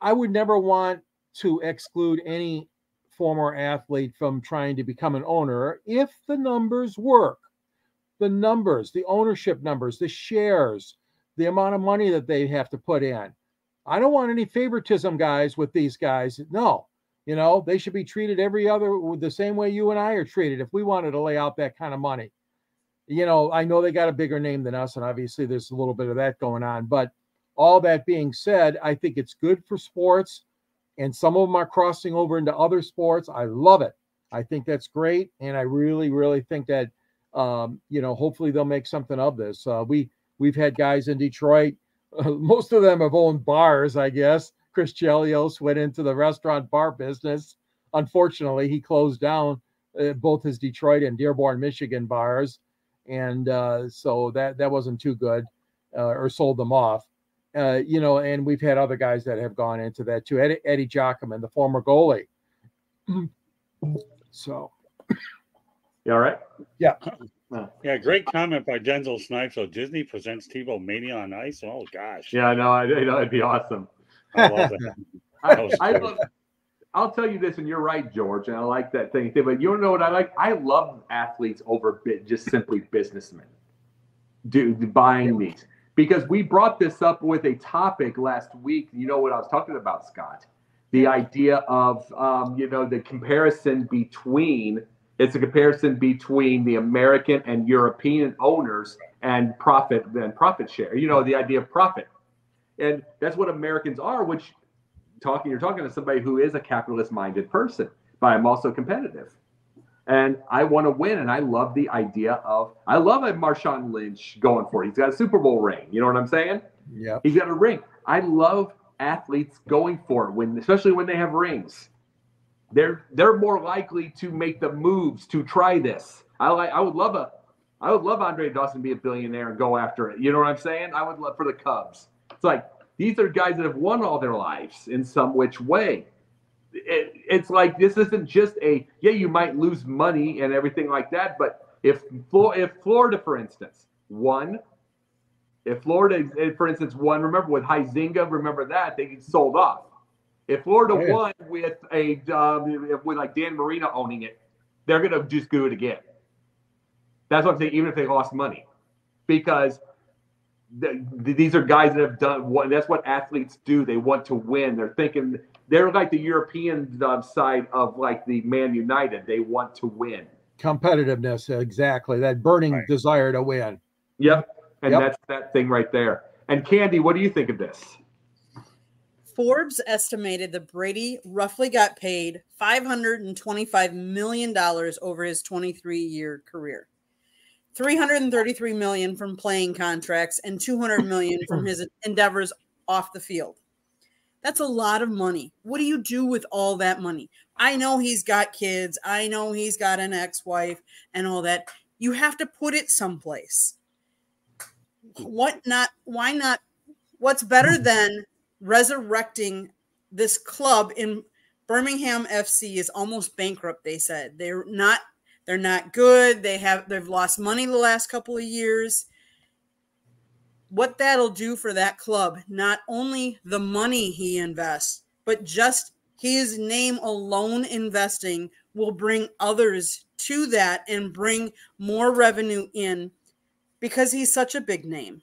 [SPEAKER 3] I would never want to exclude any former athlete from trying to become an owner if the numbers work. The numbers, the ownership numbers, the shares, the amount of money that they have to put in. I don't want any favoritism, guys, with these guys. No, you know, they should be treated every other with the same way you and I are treated if we wanted to lay out that kind of money you know, I know they got a bigger name than us, and obviously there's a little bit of that going on. But all that being said, I think it's good for sports, and some of them are crossing over into other sports. I love it. I think that's great, and I really, really think that um, you know, hopefully they'll make something of this. Uh, we we've had guys in Detroit. Uh, most of them have owned bars, I guess. Chris Chelios went into the restaurant bar business. Unfortunately, he closed down uh, both his Detroit and Dearborn, Michigan bars and uh, so that that wasn't too good, uh, or sold them off. Uh, you know, and we've had other guys that have gone into that too. Eddie, Eddie Giacomin, the former goalie. so,
[SPEAKER 4] you all right?
[SPEAKER 3] Yeah.
[SPEAKER 1] Yeah, great comment by Denzel Snipes. So Disney presents Tebow Mania on Ice. Oh gosh.
[SPEAKER 4] Yeah, no, I, I know it'd be awesome. I love it. I, I love, I'll tell you this, and you're right, George, and I like that thing. But you know what I like? I love athletes over just simply businessmen do, buying these because we brought this up with a topic last week. You know what I was talking about, Scott? The idea of um, you know the comparison between it's a comparison between the American and European owners and profit and profit share. You know the idea of profit, and that's what Americans are, which talking you're talking to somebody who is a capitalist minded person but i'm also competitive. And i want to win and i love the idea of i love a marshawn lynch going for it. He's got a super bowl ring you know what i'm saying?
[SPEAKER 3] Yeah
[SPEAKER 4] he's got a ring. I love athletes going for it when especially when they have rings they're they're more likely to make the moves to try this i like i would love a i would love andre dawson to be a billionaire and go after it you know what i'm saying i would love for the cubs it's like these are guys that have won all their lives in some which way. It, it's like this isn't just a yeah, you might lose money and everything like that, but if if Florida, for instance, won If Florida, eh, for instance, won, remember with Huizenga, remember that they sold off. If Florida oh, yeah. won with a um, with like Dan Marino owning it, they're gonna just do it again. That's what I'm saying. Even if they lost money, because the, these are guys that have done what. That's what athletes do. They want to win. They're thinking they're like the European uh, side of like the Man United. They want to win.
[SPEAKER 3] Competitiveness, exactly. That burning right. desire to win.
[SPEAKER 4] Yep, and yep. that's that thing right there. And Candy, what do you think of this?
[SPEAKER 2] Forbes estimated that Brady roughly got paid $525 million over his 23 year career. 333 million from playing contracts and 200 million from his endeavors off the field. That's a lot of money. What do you do with all that money? I know he's got kids. I know he's got an ex-wife and all that. You have to put it someplace. What not why not what's better mm-hmm. than resurrecting this club in Birmingham FC is almost bankrupt they said. They're not they're not good. They have they've lost money the last couple of years. What that'll do for that club, not only the money he invests, but just his name alone investing will bring others to that and bring more revenue in because he's such a big name.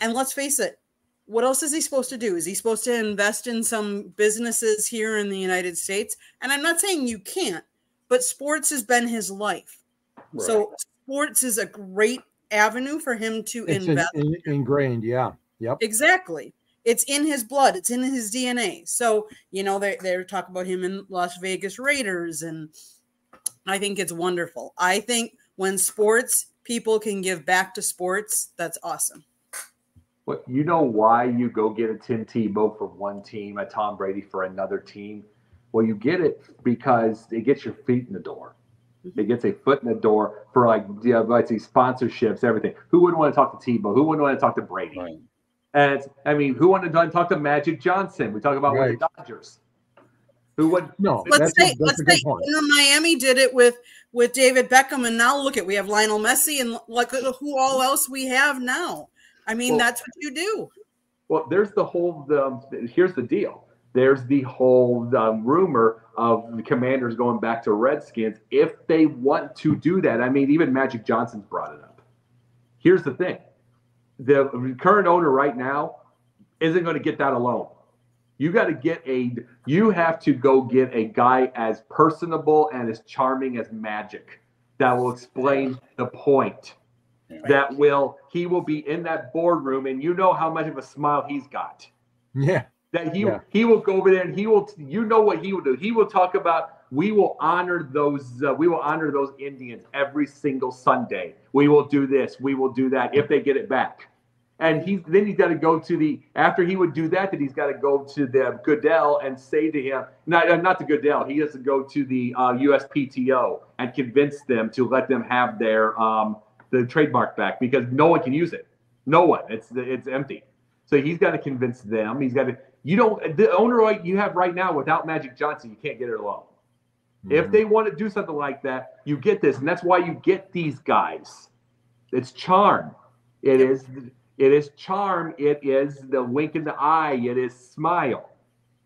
[SPEAKER 2] And let's face it, what else is he supposed to do? Is he supposed to invest in some businesses here in the United States? And I'm not saying you can't, but sports has been his life. Right. So sports is a great avenue for him to
[SPEAKER 3] it's
[SPEAKER 2] invest.
[SPEAKER 3] In, ingrained, yeah. Yep.
[SPEAKER 2] Exactly. It's in his blood. It's in his DNA. So, you know, they they talk about him in Las Vegas Raiders and I think it's wonderful. I think when sports people can give back to sports, that's awesome.
[SPEAKER 4] Well, you know why you go get a Tim Tebow for one team, a Tom Brady for another team? Well, you get it because it gets your feet in the door. Mm-hmm. It gets a foot in the door for like, you know, like these sponsorships, everything. Who wouldn't want to talk to Tebow? Who wouldn't want to talk to Brady? Right. And I mean, who wanted to talk to Magic Johnson? We talk about right. the Dodgers. Who would
[SPEAKER 3] no?
[SPEAKER 2] Let's say a, let's say you know, Miami did it with with David Beckham, and now look at we have Lionel Messi, and like who all else we have now. I mean, well, that's what you do.
[SPEAKER 4] Well, there's the whole. The, here's the deal there's the whole um, rumor of the commanders going back to Redskins if they want to do that. I mean, even Magic Johnson's brought it up. Here's the thing the current owner right now isn't going to get that alone. You got to get a, you have to go get a guy as personable and as charming as Magic that will explain the point. That will, he will be in that boardroom and you know how much of a smile he's got.
[SPEAKER 3] Yeah.
[SPEAKER 4] That he yeah. he will go over there and he will you know what he will do. He will talk about we will honor those uh, we will honor those indians every single sunday. We will do this we will do that if they get it back. And he then he's got to go to the after he would do that then he's got to go to the goodell and say to him not uh, not the goodell he has to go to the uh, uspto and convince them to let them have their um the trademark back because no one can use it no one it's it's empty so he's got to convince them. He's got to you don't the owner you have right now without Magic Johnson, you can't get it alone. Mm-hmm. If they want to do something like that, you get this, and that's why you get these guys. It's charm. It is it is charm. It is the wink in the eye. It is smile.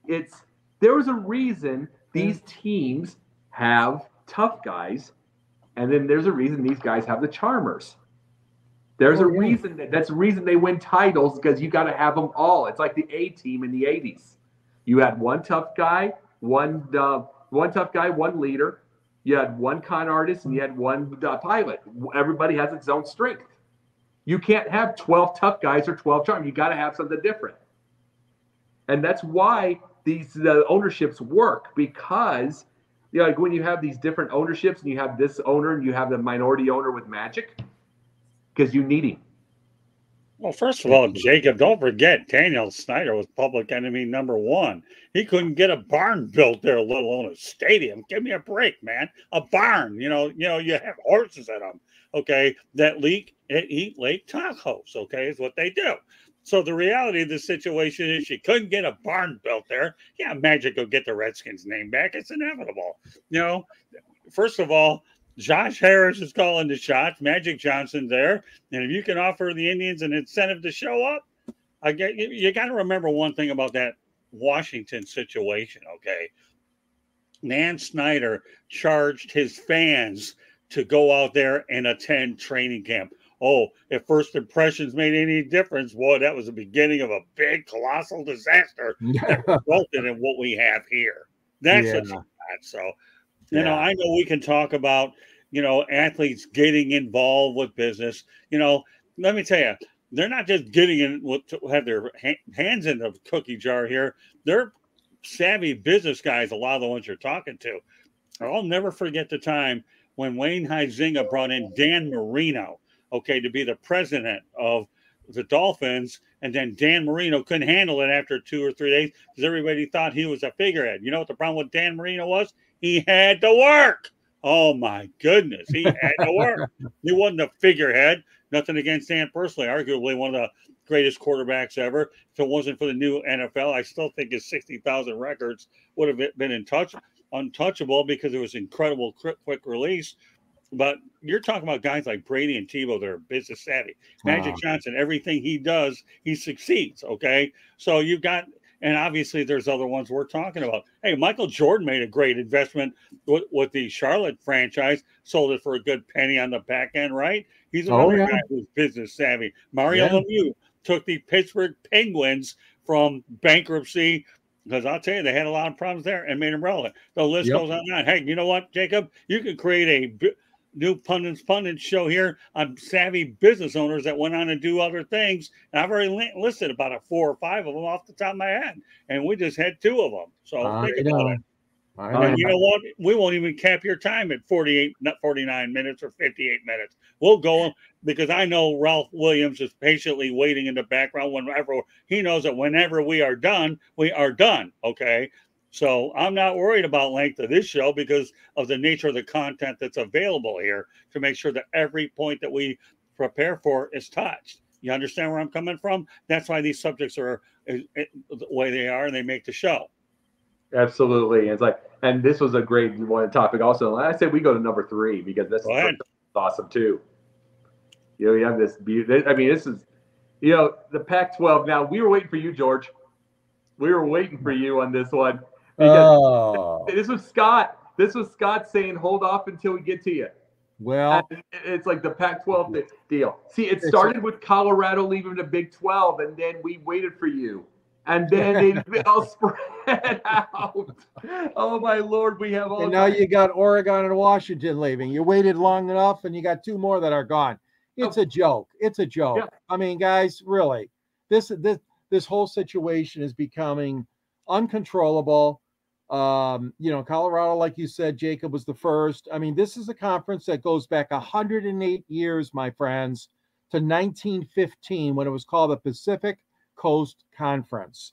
[SPEAKER 4] It's there is a reason these teams have tough guys, and then there's a reason these guys have the charmers. There's oh, a yeah. reason that that's the reason they win titles because you got to have them all. It's like the A team in the 80s. You had one tough guy, one uh, one tough guy, one leader. You had one con artist and you had one uh, pilot. Everybody has its own strength. You can't have 12 tough guys or 12 charm. You got to have something different. And that's why these the ownerships work because you know, like when you have these different ownerships and you have this owner and you have the minority owner with magic, because you need him.
[SPEAKER 1] Well, first of all, Jacob, don't forget Daniel Snyder was public enemy number one. He couldn't get a barn built there, let alone a stadium. Give me a break, man. A barn, you know, you know, you have horses at them, okay, that leak eat Lake Tahoe's, okay, is what they do. So the reality of the situation is she couldn't get a barn built there. Yeah, Magic will get the Redskins name back. It's inevitable. You know, first of all, Josh Harris is calling the shots. Magic Johnson there, and if you can offer the Indians an incentive to show up, I get you, you got to remember one thing about that Washington situation. Okay, Dan Snyder charged his fans to go out there and attend training camp. Oh, if first impressions made any difference, boy, that was the beginning of a big, colossal disaster that resulted in what we have here. That's yeah. what So, you yeah. know, I know we can talk about, you know, athletes getting involved with business. You know, let me tell you, they're not just getting in with to have their hands in the cookie jar here. They're savvy business guys. A lot of the ones you're talking to. I'll never forget the time when Wayne Huizenga brought in Dan Marino, okay, to be the president of the Dolphins, and then Dan Marino couldn't handle it after two or three days because everybody thought he was a figurehead. You know what the problem with Dan Marino was? He had to work. Oh my goodness, he had to work. he wasn't a figurehead. Nothing against Dan personally, arguably one of the greatest quarterbacks ever. If it wasn't for the new NFL, I still think his 60,000 records would have been in touch, untouchable because it was incredible quick release. But you're talking about guys like Brady and Tebow that are business savvy. Magic Johnson, everything he does, he succeeds. Okay. So you've got, and obviously there's other ones we're talking about. Hey, Michael Jordan made a great investment with, with the Charlotte franchise, sold it for a good penny on the back end, right? He's oh, another oh, yeah. guy who's business savvy. Mario yeah. Lemieux took the Pittsburgh Penguins from bankruptcy because I'll tell you, they had a lot of problems there and made them relevant. The list yep. goes on and on. Hey, you know what, Jacob? You can create a new pundits pundits show here on savvy business owners that went on to do other things. And I've already listed about a four or five of them off the top of my head, and we just had two of them. So
[SPEAKER 3] I
[SPEAKER 1] think
[SPEAKER 3] know. about it.
[SPEAKER 1] And you know what? We won't even cap your time at 48, not 49 minutes or 58 minutes. We'll go because I know Ralph Williams is patiently waiting in the background whenever he knows that whenever we are done, we are done. Okay. So I'm not worried about length of this show because of the nature of the content that's available here to make sure that every point that we prepare for is touched. You understand where I'm coming from? That's why these subjects are eh, eh, the way they are and they make the show.
[SPEAKER 4] Absolutely. And it's like, and this was a great one topic also. I said we go to number three because this is awesome too. You know, you have this beauty. I mean, this is, you know, the Pac 12. Now, we were waiting for you, George. We were waiting for you on this one. Oh. This was Scott. This was Scott saying, hold off until we get to you.
[SPEAKER 3] Well,
[SPEAKER 4] and it's like the Pac 12 deal. See, it started with Colorado leaving the Big 12, and then we waited for you and then it all spread out. Oh my lord, we have all.
[SPEAKER 3] And now you got Oregon and Washington leaving. You waited long enough, and you got two more that are gone. Oh. It's a joke. It's a joke. Yeah. I mean, guys, really, this this this whole situation is becoming uncontrollable. Um, you know, Colorado, like you said, Jacob was the first. I mean, this is a conference that goes back 108 years, my friends, to 1915 when it was called the Pacific Coast Conference.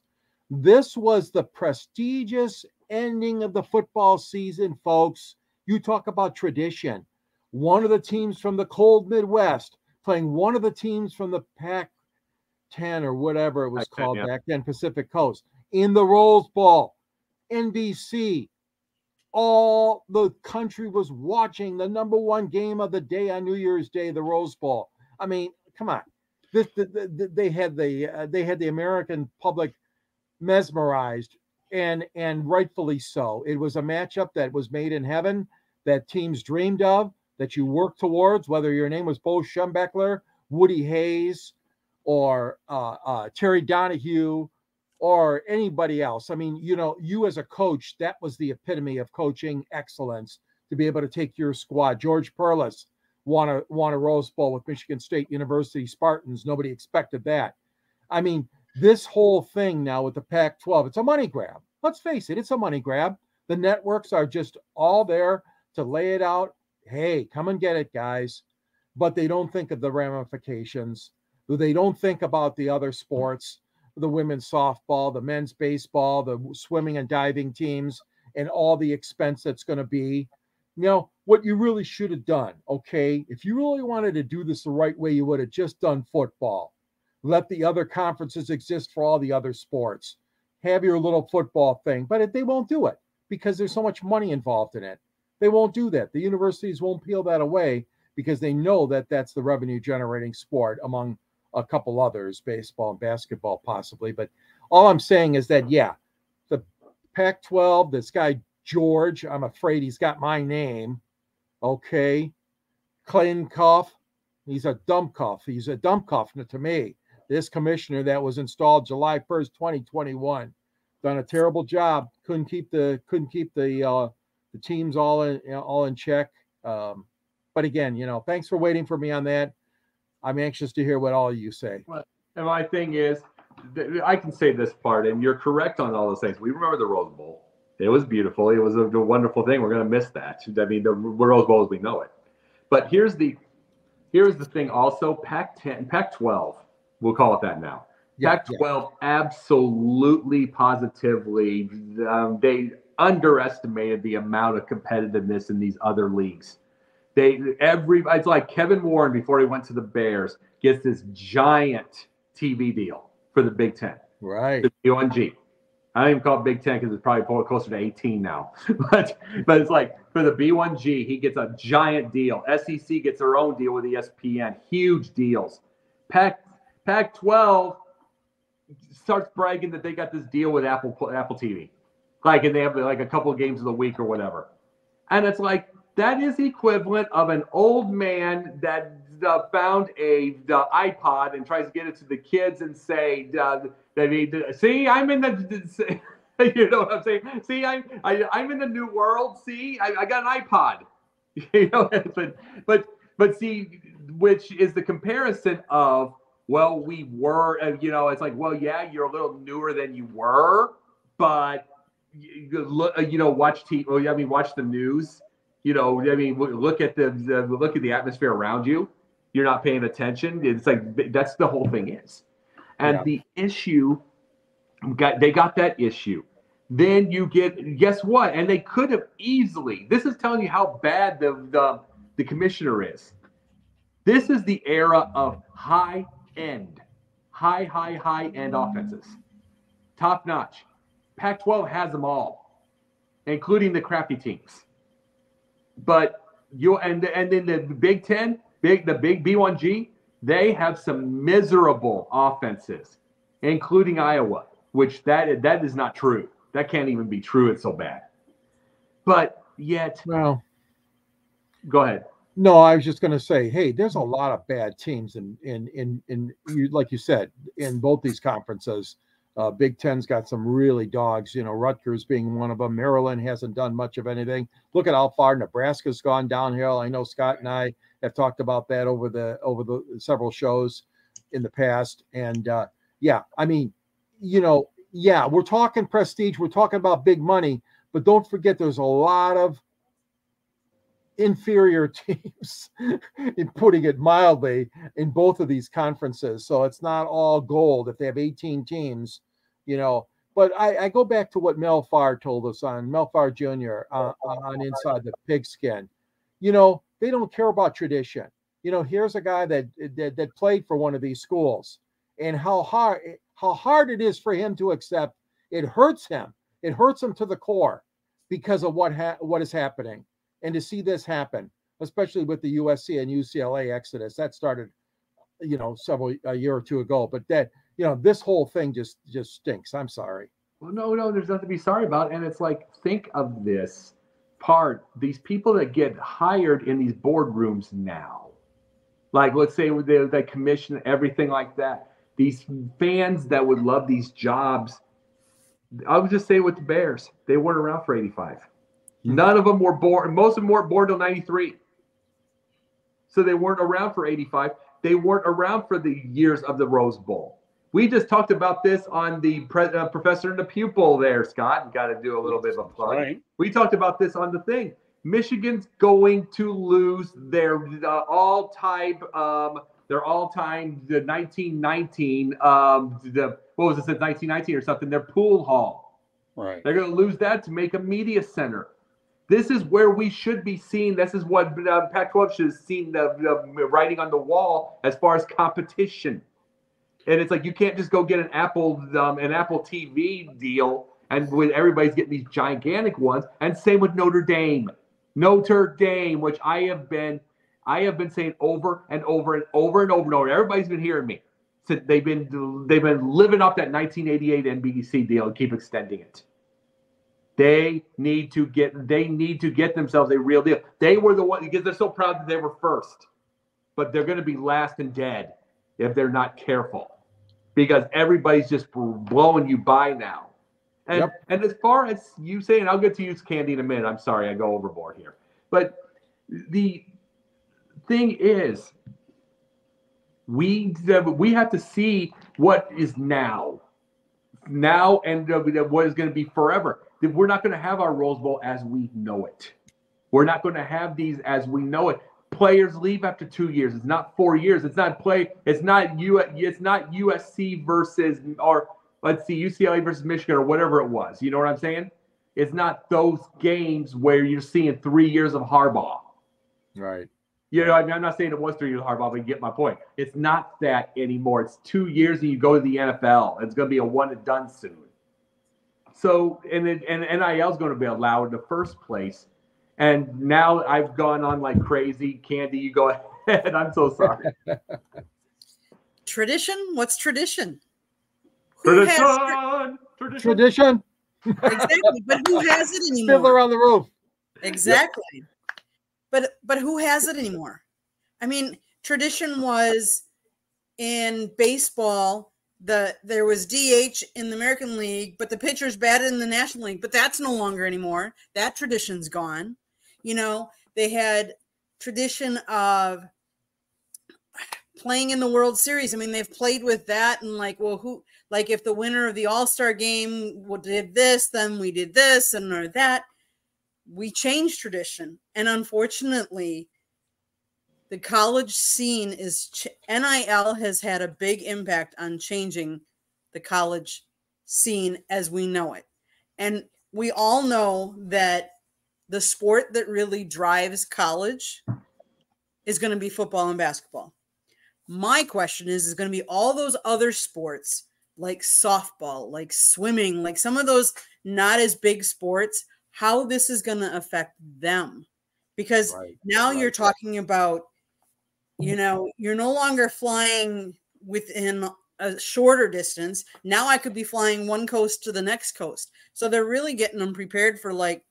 [SPEAKER 3] This was the prestigious ending of the football season, folks. You talk about tradition. One of the teams from the cold Midwest playing one of the teams from the Pac 10 or whatever it was called yeah. back then, Pacific Coast, in the Rose Bowl, NBC. All the country was watching the number one game of the day on New Year's Day, the Rose Bowl. I mean, come on the, the, they had the uh, they had the American public mesmerized and and rightfully so. It was a matchup that was made in heaven that teams dreamed of that you worked towards. Whether your name was Bo Schembechler, Woody Hayes, or uh, uh, Terry Donahue, or anybody else. I mean, you know, you as a coach, that was the epitome of coaching excellence to be able to take your squad. George Perles won a won a Rose Bowl with Michigan State University Spartans. Nobody expected that. I mean, this whole thing now with the Pac-12, it's a money grab. Let's face it, it's a money grab. The networks are just all there to lay it out. Hey, come and get it, guys. But they don't think of the ramifications. They don't think about the other sports, the women's softball, the men's baseball, the swimming and diving teams, and all the expense that's going to be you know, what you really should have done, okay? If you really wanted to do this the right way, you would have just done football. Let the other conferences exist for all the other sports. Have your little football thing, but they won't do it because there's so much money involved in it. They won't do that. The universities won't peel that away because they know that that's the revenue generating sport among a couple others, baseball and basketball possibly. But all I'm saying is that yeah, the Pac-12, this guy George, I'm afraid he's got my name. Okay, Kliavkoff, he's a dumpcuff. He's a dumpcuff to me. This commissioner that was installed July 1st, 2021, done a terrible job. Couldn't keep the couldn't keep the uh, the teams all in all in check. Um, but again, you know, thanks for waiting for me on that. I'm anxious to hear what all you say.
[SPEAKER 4] And my thing is, I can say this part, and you're correct on all those things. We remember the Rose Bowl. It was beautiful. It was a, a wonderful thing. We're going to miss that. I mean, the Rose Bowl as we know it. But here's the here's the thing. Also, Pac-10, Pac-12, we'll call it that now. Yeah, Pac-12 yeah. absolutely, positively, um, they underestimated the amount of competitiveness in these other leagues. They every it's like Kevin Warren before he went to the Bears gets this giant TV deal for the Big Ten.
[SPEAKER 3] Right.
[SPEAKER 4] The B1G. I don't even call it Big Ten because it's probably closer to 18 now. but but it's like for the B1G, he gets a giant deal. SEC gets their own deal with ESPN, huge deals. Pac Pac 12 starts bragging that they got this deal with Apple Apple TV, like and they have like a couple of games of the week or whatever. And it's like that is equivalent of an old man that uh, found a iPod and tries to get it to the kids and say, uh, "See, I'm in the." you know what I'm saying? See, I'm I, am i am in the new world. See, I, I got an iPod. you know, but but but see, which is the comparison of well, we were, uh, you know, it's like, well, yeah, you're a little newer than you were, but you, look, uh, you know, watch TV. I mean, watch the news you know, I mean, look at the, the look at the atmosphere around you. You're not paying attention. It's like that's the whole thing is, and yeah. the issue got they got that issue. Then you get guess what? And they could have easily. This is telling you how bad the the, the commissioner is. This is the era of high end, high high high end offenses, top notch. Pac-12 has them all, including the crappy teams. But you and and then the Big Ten, big the big B1G, they have some miserable offenses, including Iowa, which that that is not true. That can't even be true. It's so bad. But yet,
[SPEAKER 3] well,
[SPEAKER 4] go ahead.
[SPEAKER 3] No, I was just going to say, hey, there's a lot of bad teams in in in in you like you said in both these conferences. Uh, Big Ten's got some really dogs, you know, Rutgers being one of them. Maryland hasn't done much of anything. Look at how far Nebraska's gone downhill. I know Scott and I have talked about that over the over the several shows in the past. And uh, yeah, I mean, you know, yeah, we're talking prestige, we're talking about big money, but don't forget there's a lot of inferior teams, in putting it mildly, in both of these conferences. So it's not all gold. If they have 18 teams, you know. But I, I go back to what Mel Farr told us on Mel Farr Jr. Uh, on Inside the Pigskin. You know, they don't care about tradition. You know, here's a guy that, that that played for one of these schools, and how hard how hard it is for him to accept. It hurts him. It hurts him to the core because of what ha- what is happening, and to see this happen, especially with the USC and UCLA exodus, that started, you know, several a year or two ago. But that you know, this whole thing just just stinks. I'm sorry.
[SPEAKER 4] Well, no, no, there's nothing to be sorry about. And it's like, think of this part. These people that get hired in these boardrooms now, like let's say they, they commission everything like that. These fans that would love these jobs. I would just say with the Bears, they weren't around for 85. Mm-hmm. None of them were born. Most of them weren't born till 93. So they weren't around for 85. They weren't around for the years of the Rose Bowl. We just talked about this on the pre- uh, professor and the pupil there, Scott. Got to do a little bit of a plug. Right. We talked about this on the thing. Michigan's going to lose their uh, all-time, um, their all-time, the 1919, um, the what was it, 1919 or something? Their pool hall.
[SPEAKER 1] Right.
[SPEAKER 4] They're going to lose that to make a media center. This is where we should be seen. This is what uh, Pac-12 should have seen the, the writing on the wall as far as competition and it's like you can't just go get an Apple um, an Apple TV deal and when everybody's getting these gigantic ones. And same with Notre Dame. Notre Dame, which I have been I have been saying over and over and over and over and over. Everybody's been hearing me. So they've been they've been living up that 1988 NBC deal and keep extending it. They need to get they need to get themselves a real deal. They were the one because they're so proud that they were first, but they're going to be last and dead if they're not careful because everybody's just blowing you by now. And yep. and as far as you saying, I'll get to use candy in a minute. I'm sorry, I go overboard here. But the thing is, we we have to see what is now, now, and what is going to be forever. We're not going to have our Rose Bowl as we know it. We're not going to have these as we know it. Players leave after two years. It's not four years. It's not play. It's not you. It's not USC versus or let's see UCLA versus Michigan or whatever it was. You know what I'm saying? It's not those games where you're seeing three years of Harbaugh.
[SPEAKER 3] Right.
[SPEAKER 4] You know, I mean, I'm not saying it was three years of Harbaugh, but you get my point. It's not that anymore. It's two years and you go to the NFL. It's going to be a one and done soon. So, and it, and NIL is going to be allowed in the first place. And now I've gone on like crazy. Candy, you go ahead. I'm so sorry.
[SPEAKER 2] tradition? What's tradition?
[SPEAKER 4] Tradition. Has,
[SPEAKER 3] tradition. Tradition.
[SPEAKER 2] exactly. But who has it anymore?
[SPEAKER 3] Fiddler on the roof.
[SPEAKER 2] Exactly. Yep. But but who has it anymore? I mean, tradition was in baseball the there was DH in the American League, but the pitcher's batted in the National League, but that's no longer anymore. That tradition's gone. You know, they had tradition of playing in the World Series. I mean, they've played with that and like, well, who like if the winner of the All-Star game did this, then we did this and or that. We changed tradition. And unfortunately, the college scene is NIL has had a big impact on changing the college scene as we know it. And we all know that the sport that really drives college is going to be football and basketball. My question is is going to be all those other sports like softball, like swimming, like some of those not as big sports, how this is going to affect them. Because right, now right. you're talking about you know, you're no longer flying within a shorter distance. Now I could be flying one coast to the next coast. So they're really getting them prepared for like,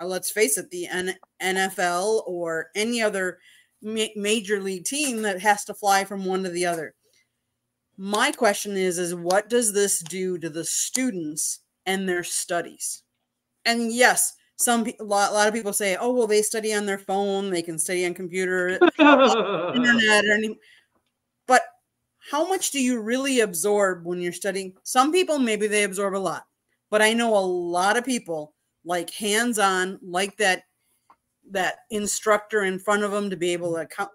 [SPEAKER 2] Uh, let's face it, the N- NFL or any other ma- major league team that has to fly from one to the other. My question is, is what does this do to the students and their studies? And yes, some a lot, a lot of people say, oh well, they study on their phone, they can study on computer, internet, or any. But how much do you really absorb when you're studying? Some people maybe they absorb a lot, but I know a lot of people like hands-on, like that that instructor in front of them to be able to count.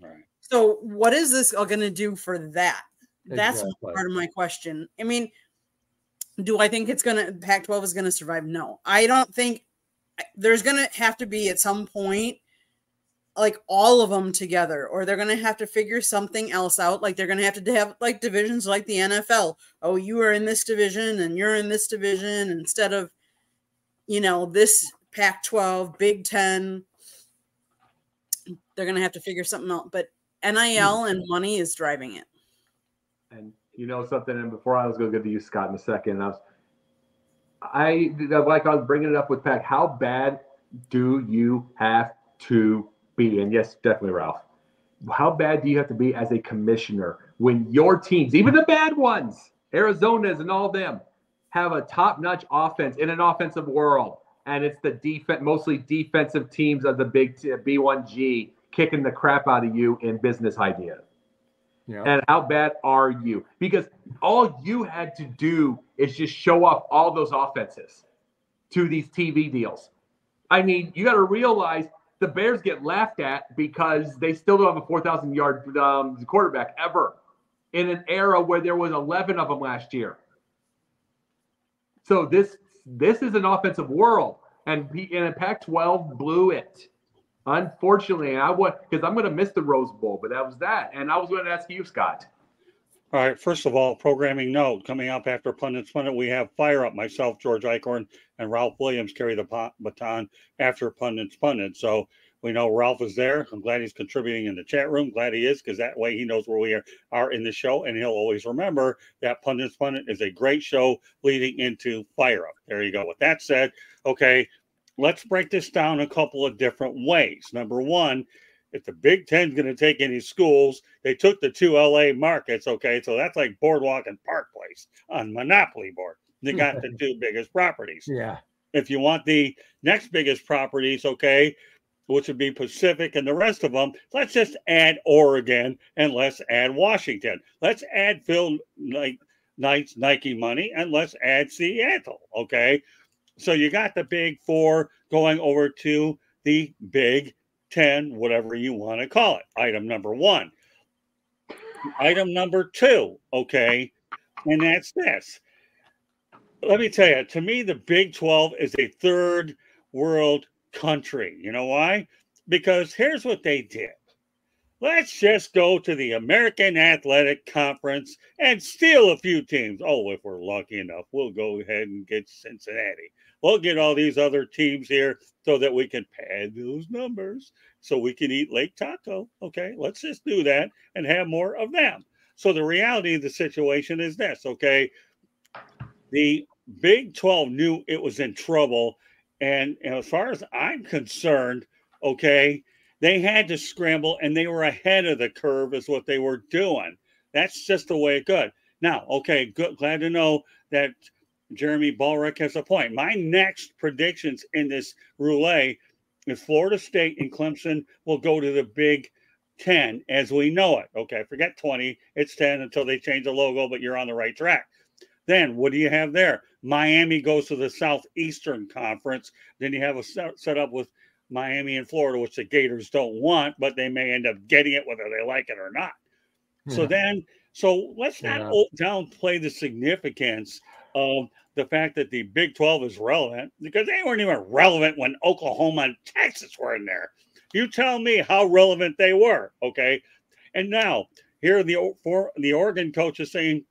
[SPEAKER 2] Right. So, what is this going to do for that? That's exactly. part of my question. I mean, do I think it's going to Pac 12 is going to survive? No, I don't think there's going to have to be at some point like all of them together or they're going to have to figure something else out like they're going to have to have like divisions like the NFL oh you are in this division and you're in this division instead of you know this Pac-12 Big 10 they're going to have to figure something out but NIL and money is driving it
[SPEAKER 4] and you know something and before I was going to get to you Scott in a second I was I like I was bringing it up with Pack. How bad do you have to be? And yes, definitely, Ralph. How bad do you have to be as a commissioner when your teams, even the bad ones, Arizona's and all them, have a top-notch offense in an offensive world, and it's the defense, mostly defensive teams of the big B1G kicking the crap out of you in business ideas. Yeah. And how bad are you? Because all you had to do is just show off all those offenses to these TV deals. I mean, you got to realize the Bears get laughed at because they still don't have a 4,000 yard um, quarterback ever in an era where there was 11 of them last year. So this this is an offensive world, and and Pac-12 blew it. Unfortunately, and I would because I'm going to miss the Rose Bowl, but that was that. And I was going to ask you, Scott.
[SPEAKER 1] All right. First of all, programming note coming up after Pundits Pundit, we have Fire Up. Myself, George Eichhorn, and Ralph Williams carry the baton after Pundits Pundit. So we know Ralph is there. I'm glad he's contributing in the chat room. Glad he is because that way he knows where we are, are in the show. And he'll always remember that Pundits Pundit is a great show leading into Fire Up. There you go. With that said, okay, let's break this down a couple of different ways. Number one, if the Big Ten's going to take any schools, they took the two LA markets. Okay, so that's like Boardwalk and Park Place on Monopoly board. They got the two biggest properties.
[SPEAKER 3] Yeah.
[SPEAKER 1] If you want the next biggest properties, okay, which would be Pacific and the rest of them, let's just add Oregon and let's add Washington. Let's add Phil Knight's Nike money and let's add Seattle. Okay. So you got the big four going over to the big 10, whatever you want to call it. Item number one. Item number two, okay, and that's this. Let me tell you, to me, the Big 12 is a third world country. You know why? Because here's what they did. Let's just go to the American Athletic Conference and steal a few teams. Oh, if we're lucky enough, we'll go ahead and get Cincinnati. We'll get all these other teams here so that we can pad those numbers so we can eat Lake Taco. Okay, let's just do that and have more of them. So the reality of the situation is this, okay? The Big 12 knew it was in trouble. And, as far as I'm concerned, okay, they had to scramble and they were ahead of the curve, is what they were doing. That's just the way it goes. Now, okay, good, glad to know that Jeremy Ballrick has a point. My next predictions in this roulette is Florida State and Clemson will go to the Big 10 as we know it. Okay, forget 20, it's 10 until they change the logo, but you're on the right track. Then what do you have there? Miami goes to the Southeastern Conference. Then you have a set up with Miami and Florida, which the Gators don't want, but they may end up getting it whether they like it or not. Yeah. So then, so let's not yeah. downplay the significance of the fact that the Big 12 is relevant because they weren't even relevant when Oklahoma and Texas were in there. You tell me how relevant they were, okay? And now here the for the Oregon coach is saying,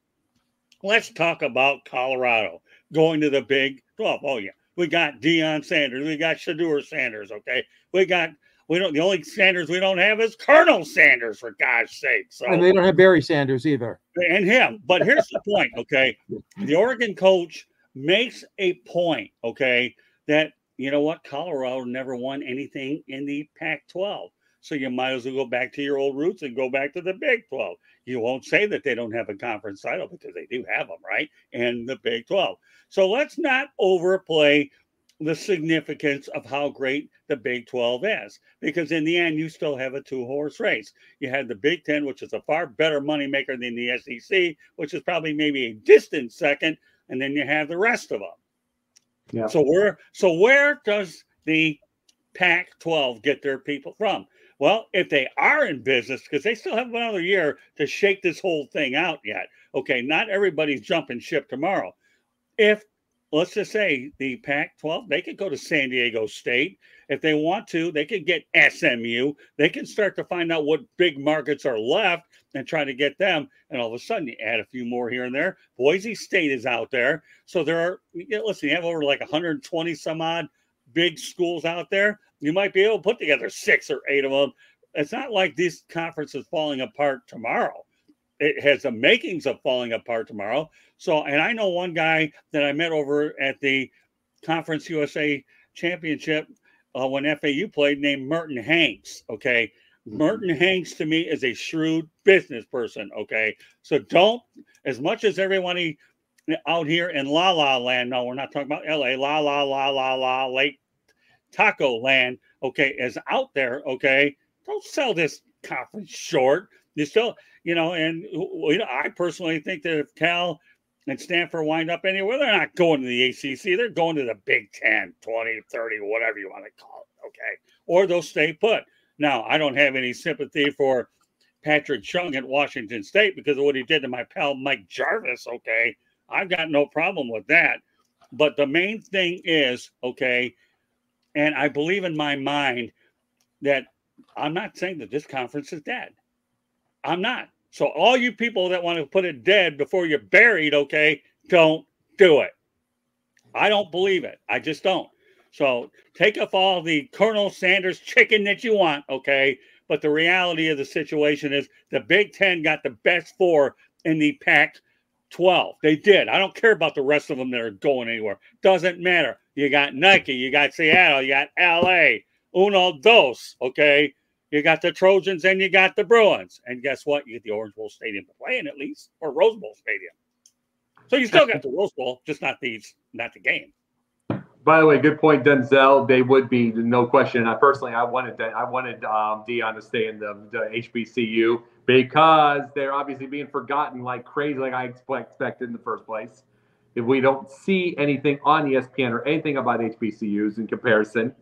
[SPEAKER 1] let's talk about Colorado going to the Big 12. Oh yeah, we got Deion Sanders, we got Shedeur Sanders, okay? We got we don't. The only Sanders we don't have is Colonel Sanders, for God's sake. So
[SPEAKER 3] and they don't have Barry Sanders either.
[SPEAKER 1] And him. But here's the point. Okay, the Oregon coach makes a point. Okay, that you know what, Colorado never won anything in the Pac-12. So you might as well go back to your old roots and go back to the Big 12. You won't say that they don't have a conference title because they do have them, right? And the Big 12. So let's not overplay the significance of how great the Big 12 is. Because in the end, you still have a two horse race. You had the Big 10, which is a far better moneymaker than the SEC, which is probably maybe a distant second. And then you have the rest of them. Yeah. So where so where does the Pac 12 get their people from? Well, if they are in business, because they still have another year to shake this whole thing out yet. Okay, not everybody's jumping ship tomorrow. If let's just say the Pac 12, they could go to San Diego State. If they want to, they could get SMU. They can start to find out what big markets are left and try to get them. And all of a sudden, you add a few more here and there. Boise State is out there. So there are, listen, you have over like 120 some odd big schools out there. You might be able to put together six or eight of them. It's not like this conference is falling apart tomorrow it has the makings of falling apart tomorrow. So, and I know one guy that I met over at the Conference USA Championship uh, when FAU played named Merton Hanks. Okay. Mm-hmm. Merton Hanks to me is a shrewd business person. Okay. So don't, as much as everybody out here in La La Land, no, we're not talking about LA, La La La La La Lake Taco Land, okay, is out there. Okay. Don't sell this conference short. You still, you know, and you know, I personally think that if Cal and Stanford wind up anywhere, they're not going to the ACC. They're going to the Big 10, 20, 30, whatever you want to call it. Okay. Or they'll stay put. Now, I don't have any sympathy for Patrick Chun at Washington State because of what he did to my pal Mike Jarvis. Okay. I've got no problem with that. But the main thing is, okay, and I believe in my mind that I'm not saying that this conference is dead. I'm not. So all you people that want to put it dead before you're buried, okay, don't do it. I don't believe it. I just don't. So take off all the Colonel Sanders chicken that you want, okay? But the reality of the situation is the Big Ten got the best four in the Pac 12. They did. I don't care about the rest of them that are going anywhere. Doesn't matter. You got Nike, you got Seattle, you got LA, uno, dos, okay? You got the Trojans and you got the Bruins. And guess what? You get the Orange Bowl Stadium playing at least, or Rose Bowl Stadium. So you still got the Rose Bowl, just not these, not the game.
[SPEAKER 4] By the way, good point, Denzel. They would be no question. I personally, I wanted that. I wanted um, Deion to stay in the, the HBCU because they're obviously being forgotten like crazy, like I expected in the first place. If we don't see anything on ESPN or anything about HBCUs in comparison,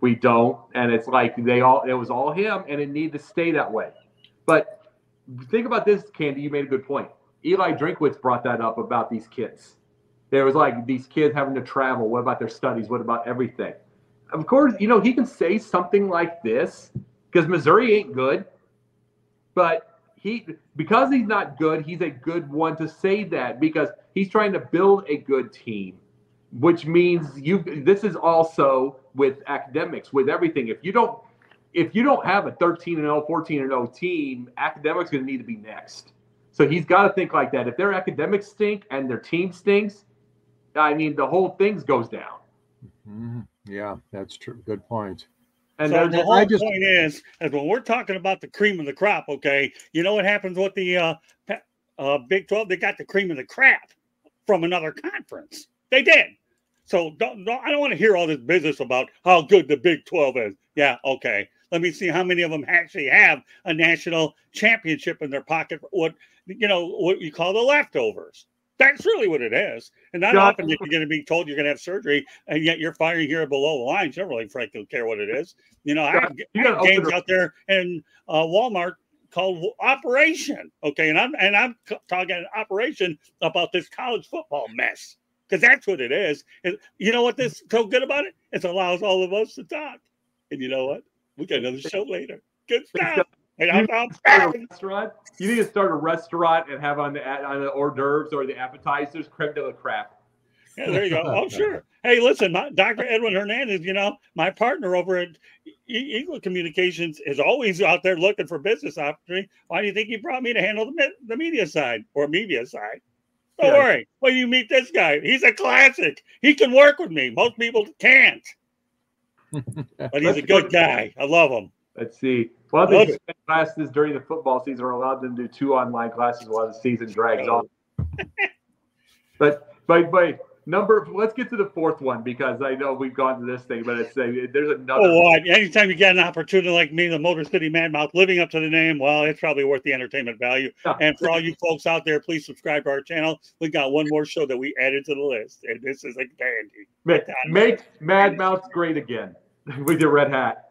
[SPEAKER 4] we don't. And it's like they all, it was all him, and it needed to stay that way. But think about this, Candy. You made a good point. Eli Drinkwitz brought that up about these kids there was like these kids having to travel. What about their studies? What about everything? Of course, you know, he can say something like this because Missouri ain't good. But he because he's not good, he's a good one to say that because he's trying to build a good team, which means you this is also with academics, with everything. If you don't if you don't have a 13 and 0, 14 and 0 team, academics going to need to be next. So he's got to think like that. If their academics stink and their team stinks, I mean, the whole thing goes down.
[SPEAKER 3] Mm-hmm. Yeah, that's true. Good point.
[SPEAKER 1] And so the whole just, point is, is when we're talking about the cream of the crop, okay, you know what happens with the uh, uh, Big 12? They got the cream of the crap from another conference. They did. So don't, don't, I don't want to hear all this business about how good the Big 12 is. Yeah, okay. Let me see how many of them actually have a national championship in their pocket. What you know, what you call the leftovers. That's really what it is. And not often you're going to be told you're going to have surgery, and yet you're firing here below the line. You don't really, frankly, care what it is. You know, I have, I have games out there in uh, Walmart called Operation. Okay, and I'm and I'm talking Operation about this college football mess because that's what it is. And you know what? This so good about it? It allows all of us to talk. And you know what? We got another show later. Good stuff.
[SPEAKER 4] Hey, I'm, restaurant. You need to start a restaurant and have on the on the hors d'oeuvres or the appetizers creme de la crap.
[SPEAKER 1] Yeah, there you go. Oh, sure. Hey, listen, my, Dr. Edwin Hernandez, you know, my partner over at Eagle Communications is always out there looking for business opportunity. Why do you think he brought me to handle the, the media side or media side? Don't yeah. worry. When you meet this guy, he's a classic. He can work with me. Most people can't. But he's a good guy. I love him.
[SPEAKER 4] Let's see. Well, the classes during the football season are allowed them to do two online classes while the season drags on. but but but number let's get to the fourth one because I know we've gone to this thing, but it's a, there's another.
[SPEAKER 1] Oh, anytime you get an opportunity like me, the Motor City Madmouth, living up to the name, well, it's probably worth the entertainment value. and for all you folks out there, please subscribe to our channel. We got one more show that we added to the list, and this is a dandy.
[SPEAKER 4] Make, make Madmouth great again with your red hat.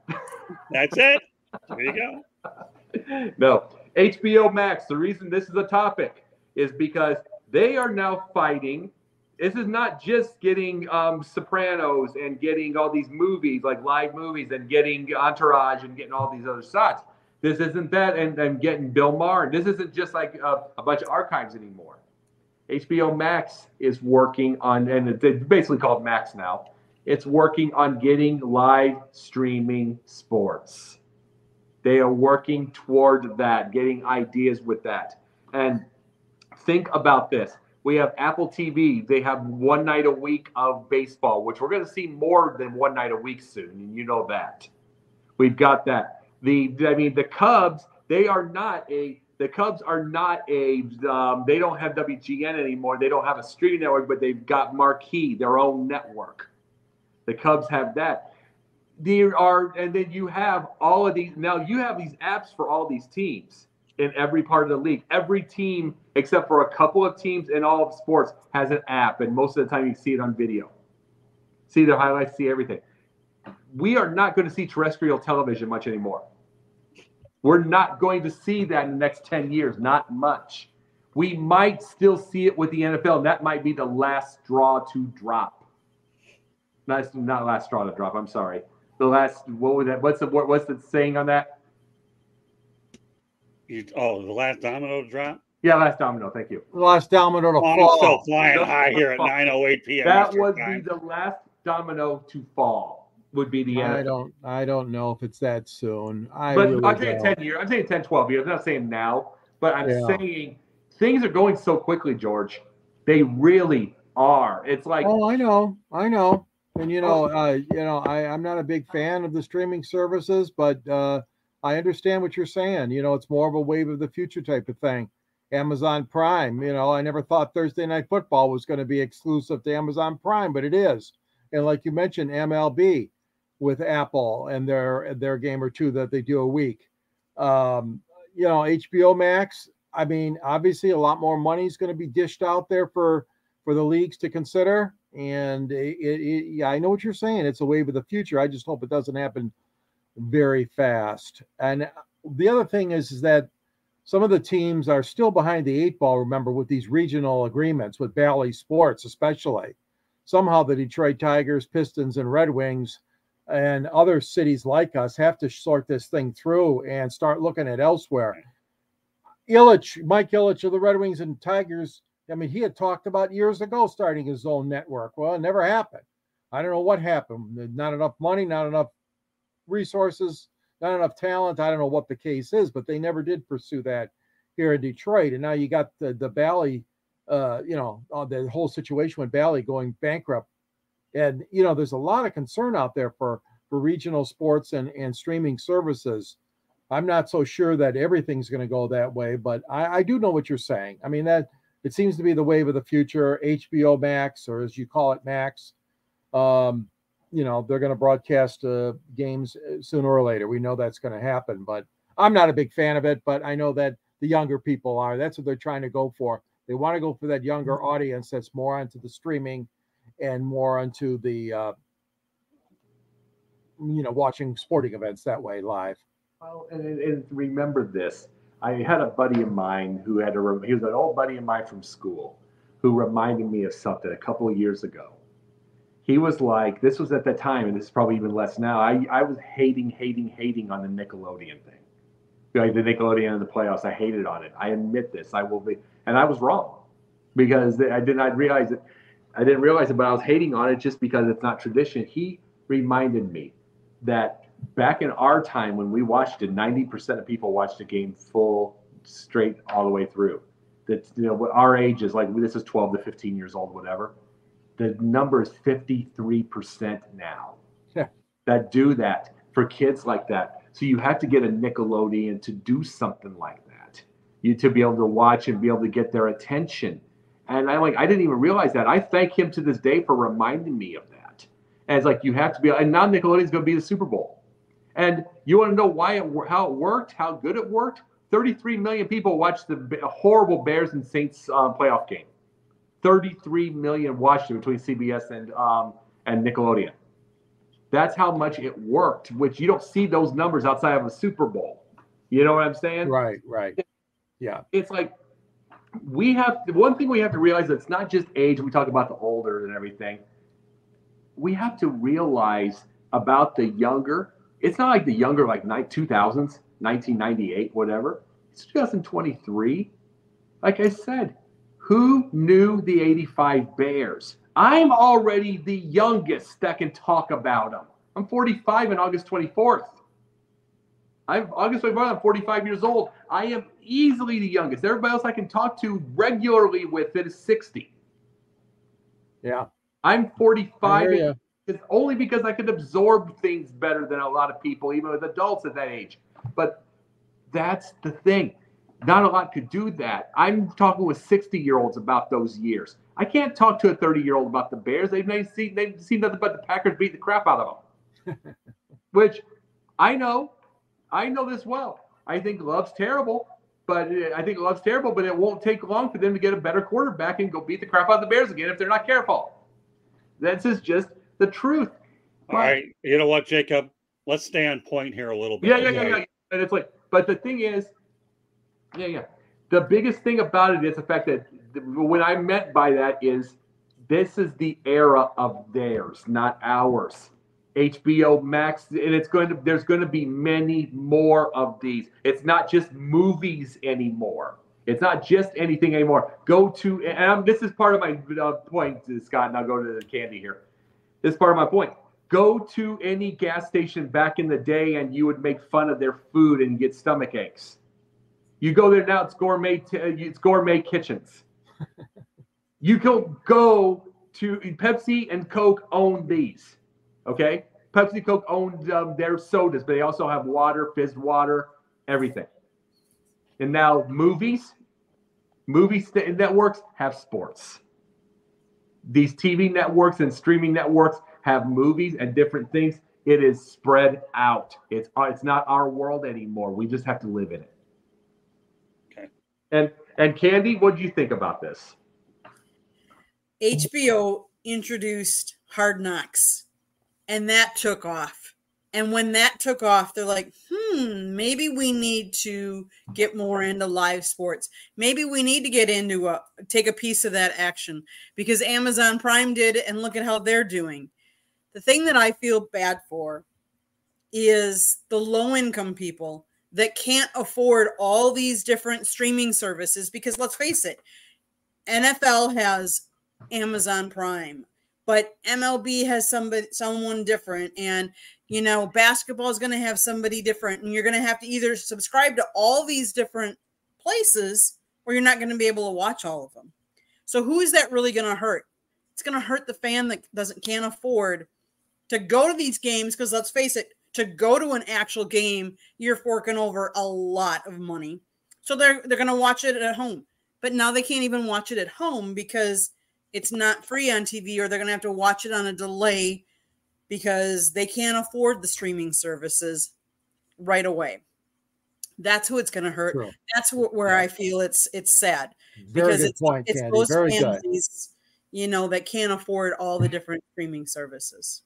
[SPEAKER 1] That's it. There you go.
[SPEAKER 4] No, HBO Max. The reason this is a topic is because they are now fighting. This is not just getting um, Sopranos and getting all these movies, like live movies, and getting Entourage and getting all these other shots. This isn't that, and, and getting Bill Maher. This isn't just like a, a bunch of archives anymore. HBO Max is working on, and it's basically called Max now it's working on getting live streaming sports. They are working toward that, getting ideas with that. And think about this. We have Apple TV. They have one night a week of baseball, which we're going to see more than one night a week soon, and you know that. We've got that. The I mean, the Cubs. They are not a. The Cubs are not a. Um, they don't have WGN anymore. They don't have a streaming network, but they've got Marquee, their own network. The Cubs have that. There are, and then you have all of these. Now you have these apps for all these teams in every part of the league. Every team, except for a couple of teams in all of sports, has an app, and most of the time you see it on video. See the highlights, see everything. We are not going to see terrestrial television much anymore. We're not going to see that in the next 10 years, not much. We might still see it with the NFL, and that might be the last straw to drop. Not not last straw to drop. I'm sorry. The last what was that? What's the what's the saying on that?
[SPEAKER 1] You, oh, the last domino to drop.
[SPEAKER 4] Yeah, last domino. Thank you.
[SPEAKER 3] The last domino to
[SPEAKER 1] Oh,
[SPEAKER 3] fall.
[SPEAKER 1] still flying high here at 9:08 p.m.
[SPEAKER 4] That
[SPEAKER 1] Eastern
[SPEAKER 4] would be the last domino to fall. Would be the end.
[SPEAKER 3] I don't. I don't know if it's that soon. I
[SPEAKER 4] But
[SPEAKER 3] really
[SPEAKER 4] I'm saying
[SPEAKER 3] don't.
[SPEAKER 4] 10 years. I'm saying 10, 12 years. I'm not saying now, but I'm
[SPEAKER 3] Yeah.
[SPEAKER 4] saying things are going so quickly, George. They really are. It's like,
[SPEAKER 3] Oh, I know, I know, and you know, uh, you know, I, I'm not a big fan of the streaming services, but uh, I understand what you're saying. You know, it's more of a wave of the future type of thing. Amazon Prime, you know, I never thought Thursday Night Football was going to be exclusive to Amazon Prime, but it is. And like you mentioned, MLB with Apple and their their game or two that they do a week. Um, you know, HBO Max. I mean, obviously, a lot more money is going to be dished out there for for the leagues to consider. And it, it, yeah, I know what you're saying. It's a wave of the future. I just hope it doesn't happen very fast. And uh, the other thing is, is that some of the teams are still behind the eight ball. Remember, with these regional agreements with Bally Sports, especially somehow the Detroit Tigers, Pistons, and Red Wings and other cities like us have to sort this thing through and start looking at elsewhere. Ilitch, Mike Ilitch of the Red Wings and Tigers. I mean, he had talked about years ago starting his own network. Well, it never happened. I don't know what happened. Not enough money, not enough resources, not enough talent. I don't know what the case is, but they never did pursue that here in Detroit. And now you got the the Bally, uh, you know, uh, the whole situation with Bally going bankrupt. And you know, there's a lot of concern out there for for regional sports and and streaming services. I'm not so sure that everything's going to go that way, but I, I do know what you're saying. I mean that it seems to be the wave of the future. HBO Max, or as you call it, Max. Um, you know they're going to broadcast uh, games uh, sooner or later. We know that's going to happen, but I'm not a big fan of it. But I know that the younger people are. That's what they're trying to go for. They want to go for that younger audience that's more onto the streaming and more onto the uh, you know watching sporting events that way live.
[SPEAKER 4] Well, and- and remember this. I had a buddy of mine who had a he was an old buddy of mine from school who reminded me of something a couple of years ago. He was like, this was at the time, and this is probably even less now. I, I was hating, hating, hating on the Nickelodeon thing. Like the Nickelodeon and the playoffs. I hated on it. I admit this. I will be and I was wrong because I did not realize it. I didn't realize it, but I was hating on it just because it's not tradition. He reminded me that back in our time when we watched it, 90% of people watched a game full, straight, all the way through. That, you know, what our age is like, this is 12 to 15 years old, whatever. The number is 53% now
[SPEAKER 3] Yeah.
[SPEAKER 4] that do that for kids like that. So you have to get a Nickelodeon to do something like that. You to be able to watch and be able to get their attention. And I like I didn't even realize that. I thank him to this day for reminding me of that. And it's like you have to be and now Nickelodeon's going to be the Super Bowl. And you want to know why it how it worked, how good it worked? 33 million people watched the horrible Bears and Saints uh, playoff game. 33 million watched it between CBS and um, and Nickelodeon. That's how much it worked, which you don't see those numbers outside of a Super Bowl. You know what I'm saying?
[SPEAKER 3] Right, right. Yeah.
[SPEAKER 4] It's like we have one thing we have to realize that it's not just age. We talk about the older and everything. We have to realize about the younger. It's not like the younger, like ni- 2000s, 1998, whatever. It's 2023. Like I said, who knew the 85 Bears? I'm already the youngest that can talk about them. I'm 45 in August 24th. I'm August 24th, I'm 45 years old. I am easily the youngest. Everybody else I can talk to regularly with it is 60.
[SPEAKER 3] Yeah.
[SPEAKER 4] I'm 45
[SPEAKER 3] hear
[SPEAKER 4] and
[SPEAKER 3] ya.
[SPEAKER 4] It's only because I could absorb things better than a lot of people, even with adults at that age. But that's the thing. Not a lot could do that. I'm talking with 60 year olds about those years. I can't talk to a 30 year old about the Bears. They've never seen, they've seen nothing but the Packers beat the crap out of them. Which I know. I know this well. I think Love's terrible, but I think Love's terrible, but it won't take long for them to get a better quarterback and go beat the crap out of the Bears again if they're not careful. This is just the truth.
[SPEAKER 1] All right. You know what, Jacob? Let's stay on point here a little bit.
[SPEAKER 4] Yeah, yeah, yeah,
[SPEAKER 1] okay?
[SPEAKER 4] yeah. And it's like, but the thing is, yeah, yeah. The biggest thing about it is the fact that the, what I meant by that is this is the era of theirs, not ours. HBO Max, and it's going to there's going to be many more of these. It's not just movies anymore. It's not just anything anymore. Go to and I'm, this is part of my uh, point, Scott, and I'll go to the candy here. This is part of my point. Go to any gas station back in the day, and you would make fun of their food and get stomach aches. You go there now; it's gourmet. T- it's gourmet kitchens. you can go to Pepsi and Coke own these. Okay, Pepsi Coke owned um, their sodas, but they also have water, fizz water, everything. And now movies, movie st- networks have sports. These TV networks and streaming networks have movies and different things. It is spread out. It's uh, it's not our world anymore. We just have to live in it.
[SPEAKER 1] Okay.
[SPEAKER 4] And and Candy, what do you think about this?
[SPEAKER 2] HBO introduced Hard Knocks, and that took off. And when that took off, they're like, hmm, Hmm, maybe we need to get more into live sports. Maybe we need to get into a take a piece of that action because Amazon Prime did, it and look at how they're doing. The thing that I feel bad for is the low income people that can't afford all these different streaming services because let's face it, NFL has Amazon Prime, but MLB has somebody someone different and you know basketball is going to have somebody different and you're going to have to either subscribe to all these different places or you're not going to be able to watch all of them. So who is that really going to hurt? It's going to hurt the fan that doesn't can't afford to go to these games because let's face it, to go to an actual game, you're forking over a lot of money. So they're they're going to watch it at home. But now they can't even watch it at home because it's not free on TV or they're going to have to watch it on a delay because they can't afford the streaming services right away. That's who it's going to hurt.
[SPEAKER 3] True.
[SPEAKER 2] That's wh- where
[SPEAKER 3] Yeah.
[SPEAKER 2] I feel it's it's sad
[SPEAKER 3] Very
[SPEAKER 2] because
[SPEAKER 3] good
[SPEAKER 2] it's
[SPEAKER 3] point,
[SPEAKER 2] it's
[SPEAKER 3] Candy.
[SPEAKER 2] those
[SPEAKER 3] Very good.
[SPEAKER 2] families, you know, that can't afford all the different streaming services.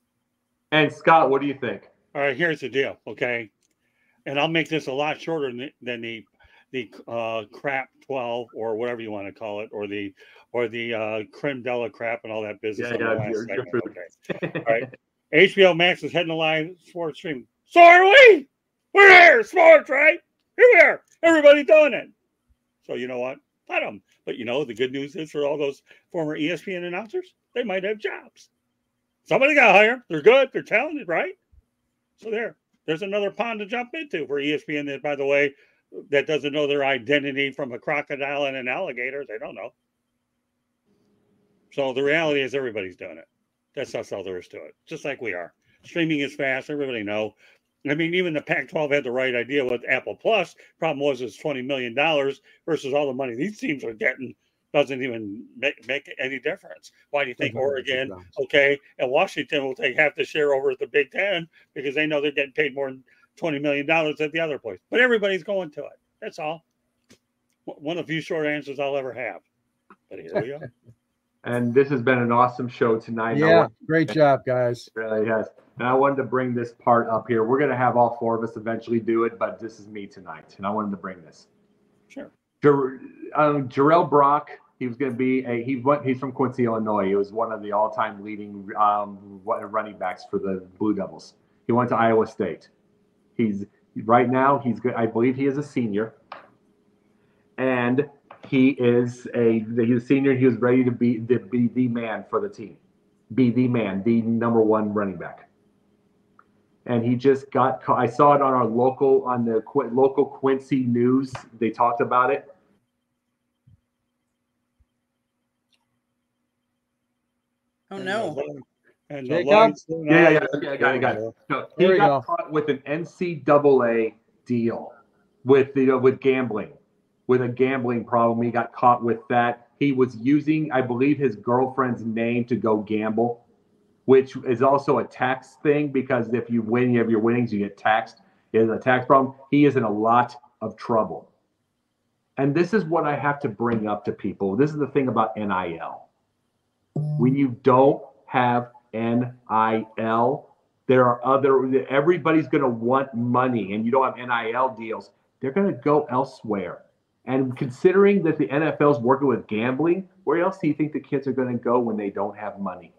[SPEAKER 4] And Scott, what do you think?
[SPEAKER 1] All right, here's the deal, okay? And I'll make this a lot shorter than the, than the the uh, crap 12 or whatever you want to call it, or the or the uh, creme de la crap and all that business.
[SPEAKER 4] Yeah,
[SPEAKER 1] the
[SPEAKER 4] yeah, you're- you're-
[SPEAKER 1] okay. All right. HBO Max is heading to live sports stream. So are we. We're here, sports, right? Here we are. Everybody doing it. So you know what? Let them. But you know, the good news is for all those former ESPN announcers, they might have jobs. Somebody got hired. They're good. They're talented, right? So there, there's another pond to jump into for ESPN. That, by the way, that doesn't know their identity from a crocodile and an alligator. They don't know. So the reality is, everybody's doing it. That's that's all there is to it. Just like we are. Streaming is fast. Everybody know. I mean, even the Pac-12 had the right idea with Apple Plus. Problem was, it's twenty million dollars versus all the money these teams are getting doesn't even make, make any difference. Why do you think
[SPEAKER 3] Doesn't make a
[SPEAKER 1] Oregon, okay, and Washington will take half the share over at the Big Ten because they know they're getting paid more than twenty million dollars at the other place. But everybody's going to it. That's all. One of the few short answers I'll ever have. But here we go.
[SPEAKER 4] And this has been an awesome show tonight.
[SPEAKER 3] Yeah,
[SPEAKER 4] want-
[SPEAKER 3] great job, guys.
[SPEAKER 4] It really has. And I wanted to bring this part up here. We're going to have all four of us eventually do it, but this is me tonight, and I wanted to bring this.
[SPEAKER 1] Sure.
[SPEAKER 4] Jer- um, Jirehl Brock, he was going to be a he went he's from Quincy, Illinois. He was one of the all-time leading um, running backs for the Blue Devils. He went to Iowa State. He's right now he's good. I believe he is a senior, and he is a he's a senior. He was ready to be to be the man for the team, be the man, the number one running back and he just got. I saw it on our local on the Qu- local Quincy news. They talked about it.
[SPEAKER 2] Oh no.
[SPEAKER 1] And
[SPEAKER 3] Jacob?
[SPEAKER 4] Yeah, yeah, yeah. Okay, I got it, got it. No, he got
[SPEAKER 3] go.
[SPEAKER 4] caught with an NCAA deal with the with gambling, with a gambling problem. He got caught with that. He was using, I believe, his girlfriend's name to go gamble, which is also a tax thing because if you win, you have your winnings, you get taxed. It is a tax problem. He is in a lot of trouble. And this is what I have to bring up to people. This is the thing about NIL. When you don't have NIL, there are other, everybody's going to want money and you don't have NIL deals. They're going to go elsewhere. And considering that the NFL is working with gambling, where else do you think the kids are going to go when they don't have money?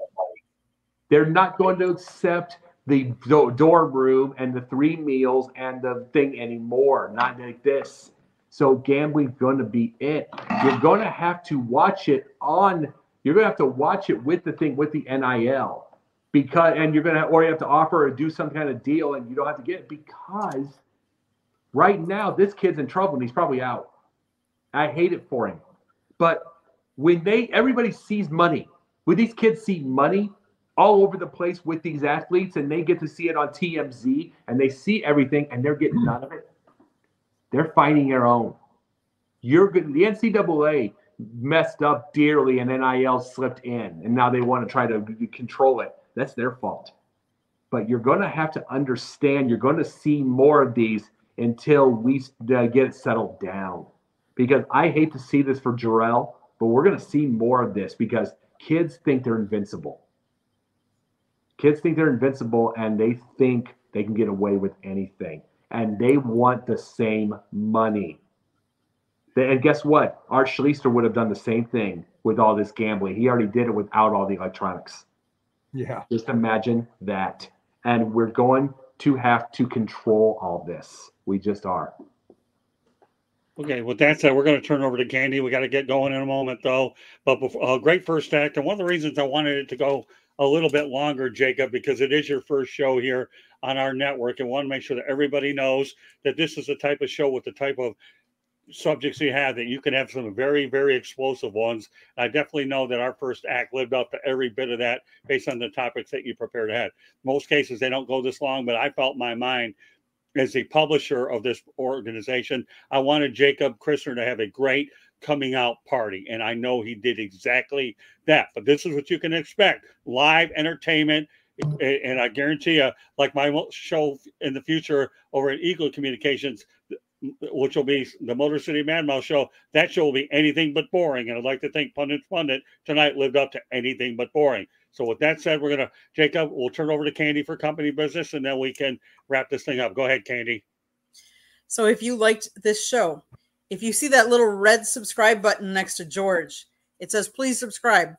[SPEAKER 4] They're not going to accept the dorm room and the three meals and the thing anymore. Not like this. So gambling's going to be it. You're going to have to watch it on. You're going to have to watch it with the thing with the NIL because, and you're going to, or you have to offer or do some kind of deal, and you don't have to get it because right now this kid's in trouble and he's probably out. I hate it for him, but when they everybody sees money, when these kids see money, all over the place with these athletes and they get to see it on TMZ and they see everything and they're getting none of it. They're fighting their own. You're good. The NCAA messed up dearly and NIL slipped in and now they want to try to control it. That's their fault. But you're going to have to understand, you're going to see more of these until we uh, get it settled down. Because I hate to see this for Jirehl, but we're going to see more of this because kids think they're invincible Kids think they're invincible and they think they can get away with anything. And they want the same money. And guess what? Art Schlichter would have done the same thing with all this gambling. He already did it without all the electronics.
[SPEAKER 3] Yeah.
[SPEAKER 4] Just imagine that. And we're going to have to control all this. We just are.
[SPEAKER 1] Okay, with that said, we're going to turn over to Candy. We got to get going in a moment, though. But before, uh, great first act, and one of the reasons I wanted it to go a little bit longer, Jacob, because it is your first show here on our network and want to make sure that everybody knows that this is the type of show with the type of subjects you have that you can have some very, very explosive ones. I definitely know that our first act lived up to every bit of that based on the topics that you prepared ahead. Most cases, they don't go this long, but I felt my mind as the publisher of this organization, I wanted Jacob Christner to have a great coming out party. And I know he did exactly that. But this is what you can expect live entertainment. And I guarantee you, like my show in the future over at Eagle Communications, which will be the Motor City Mad Mouse show, that show will be anything but boring. And I'd like to think Pundit Pundit tonight lived up to anything but boring. So with that said, we're gonna Jacob, we'll turn over to Candy for company business, and then we can wrap this thing up. Go ahead, Candy.
[SPEAKER 2] So if you liked this show, if you see that little red subscribe button next to George, it says please subscribe.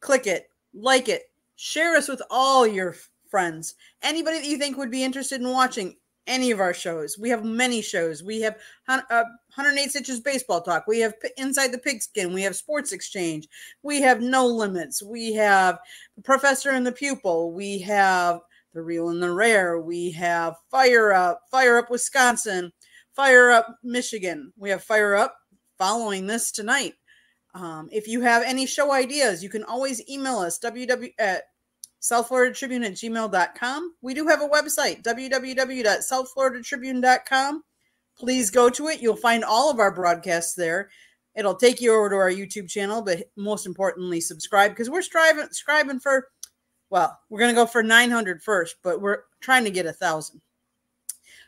[SPEAKER 2] Click it, like it, share us with all your friends. Anybody that you think would be interested in watching any of our shows. We have many shows. We have uh, 108 Stitches Baseball Talk. We have Inside the Pigskin. We have Sports Exchange. We have No Limits. We have Professor and the Pupil. We have The Real and the Rare. We have Fire Up, Fire Up Wisconsin. Fire Up Michigan. We have Fire Up following this tonight. Um, if you have any show ideas, you can always email us www at southfloridatribune at gmail.com. We do have a website, www.southfloridatribune.com. Please go to it. You'll find all of our broadcasts there. It'll take you over to our YouTube channel, but most importantly, subscribe because we're striving, striving for, well, we're going to go for 900 first, but we're trying to get a thousand.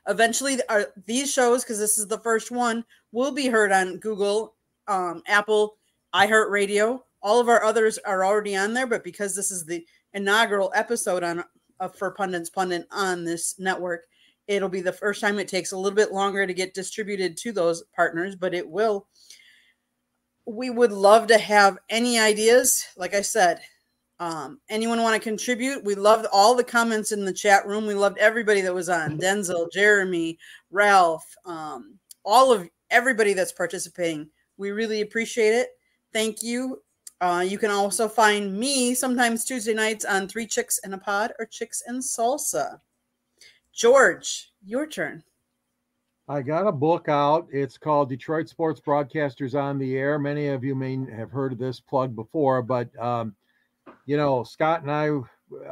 [SPEAKER 2] Eventually, our, these shows, because this is the first one, will be heard on Google, um, Apple, iHeartRadio. All of our others are already on there, but because this is the inaugural episode on uh, for Pundits Pundit on this network, it'll be the first time it takes a little bit longer to get distributed to those partners, but it will. We would love to have any ideas. Like I said, um, anyone want to contribute? We loved all the comments in the chat room. We loved everybody that was on Denzel, Jeremy, Ralph, um, all of everybody that's participating. We really appreciate it. Thank you. Uh, you can also find me sometimes Tuesday nights on Three Chicks in a Pod or Chicks and Salsa. George, your turn.
[SPEAKER 3] I got a book out. It's called Detroit Sports Broadcasters on the Air. Many of you may have heard of this plug before, but um, you know, Scott and I,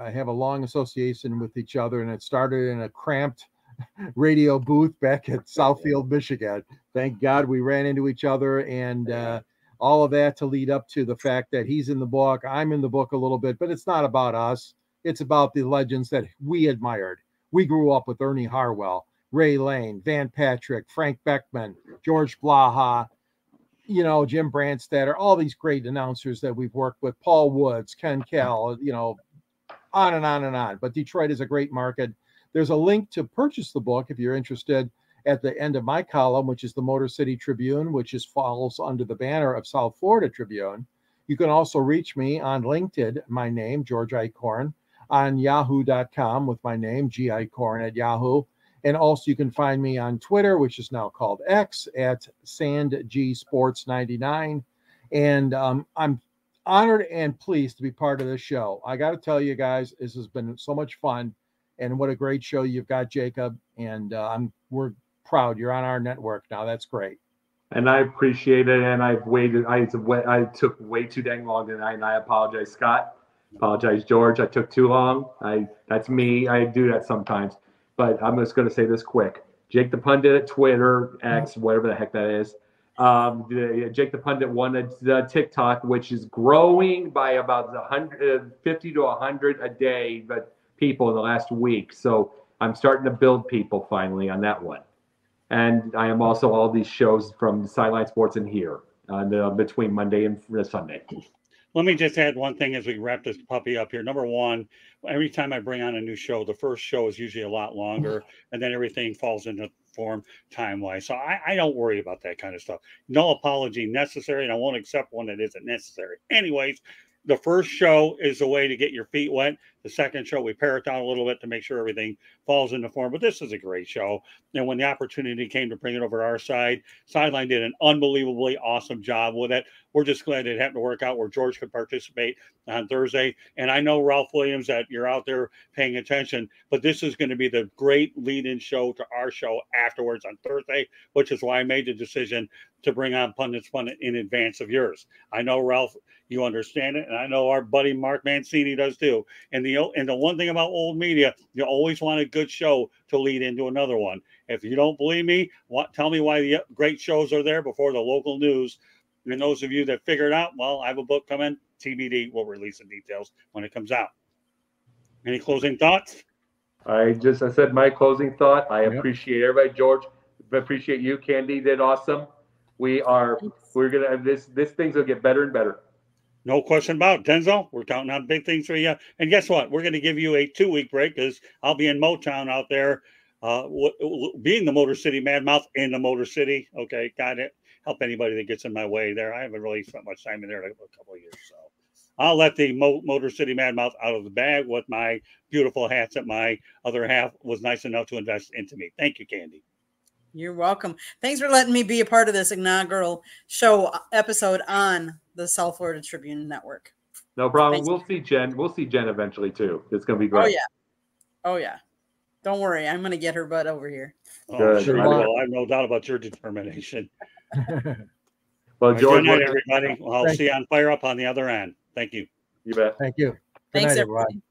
[SPEAKER 3] I have a long association with each other, and it started in a cramped radio booth back at Southfield, Michigan. Thank God we ran into each other, and uh, all of that to lead up to the fact that he's in the book, I'm in the book a little bit, but it's not about us. It's about the legends that we admired. We grew up with Ernie Harwell, Ray Lane, Van Patrick, Frank Beckman, George Blaha, you know, Jim Brandstatter, all these great announcers that we've worked with, Paul Woods, Ken Kal, you know, on and on and on. But Detroit is a great market. There's a link to purchase the book if you're interested at the end of my column, which is the Motor City Tribune, which is falls under the banner of South Florida Tribune. You can also reach me on LinkedIn, my name, George Eichhorn, on yahoo.com with my name, G.I. Corn at Yahoo. And also, you can find me on Twitter, which is now called X, at SandGSports99. And um, I'm honored and pleased to be part of this show. I got to tell you guys, this has been so much fun, and what a great show you've got, Jacob. And uh, I'm we're proud you're on our network now. That's great.
[SPEAKER 4] And I appreciate it. And I've waited. I I took way too dang long tonight, and I apologize, Scott. Apologize, George. I took too long. I that's me. I do that sometimes. But I'm just going to say this quick. Jake the pundit at Twitter, X, whatever the heck that is. Um, the, Jake the Pundit won the TikTok, which is growing by about 150 to 100 a day, but people in the last week. So I'm starting to build people finally on that one. And I am also all these shows from Sideline Sports and here uh, the, between Monday and Sunday.
[SPEAKER 1] Let me just add one thing as we wrap this puppy up here. Number one, every time I bring on a new show, the first show is usually a lot longer, and then everything falls into form time wise. So I, I, don't worry about that kind of stuff. No apology necessary, and I won't accept one that isn't necessary. Anyways, the first show is a way to get your feet wet. The second show, we pare it down a little bit to make sure everything falls into form. But this is a great show. And when the opportunity came to bring it over to our side, Sideline did an unbelievably awesome job with it. We're just glad it happened to work out where George could participate on Thursday. And I know, Ralph Williams, that you're out there paying attention, but this is going to be the great lead in show to our show afterwards on Thursday, which is why I made the decision to bring on Pundits Fun in advance of yours. I know, Ralph, you understand it. And I know our buddy Mark Mancini does too. And the and the one thing about old media, you always want a good show to lead into another one. If you don't believe me, what, tell me why the uh, great shows are there before the local news. And those of you that figure it out, well, I have a book coming. TBD will release the details when it comes out. Any closing thoughts?
[SPEAKER 4] I just I said my closing thought. I yep. appreciate everybody, George. Appreciate you. Candy did awesome. We are we're gonna this this thing's gonna get better and better.
[SPEAKER 1] No question about it. Denzel, we're counting on big things for you. And guess what? We're going to give you a two week break because I'll be in Motown out there, uh, w- w- being the Motor City Madmouth in the Motor City. Okay, got it. Help anybody that gets in my way there. I haven't really spent much time in there in a couple of years. So I'll let the Mo- Motor City Madmouth out of the bag with my beautiful hats that my other half was nice enough to invest into me. Thank you, Candy.
[SPEAKER 2] You're welcome. Thanks for letting me be a part of this inaugural show uh, episode on the South Florida Tribune Network.
[SPEAKER 4] No problem. Thanks. We'll see Jen. We'll see Jen eventually too. It's going to be
[SPEAKER 2] oh,
[SPEAKER 4] great.
[SPEAKER 2] Oh yeah. Oh yeah. Don't worry. I'm going to get her butt over here.
[SPEAKER 1] Oh, Good. Sure I have no doubt about your determination.
[SPEAKER 4] well, George,
[SPEAKER 1] good night, everybody. I'll see you on fire up on the other end. Thank you.
[SPEAKER 4] You bet.
[SPEAKER 3] Thank you.
[SPEAKER 2] Good Thanks, night, everybody.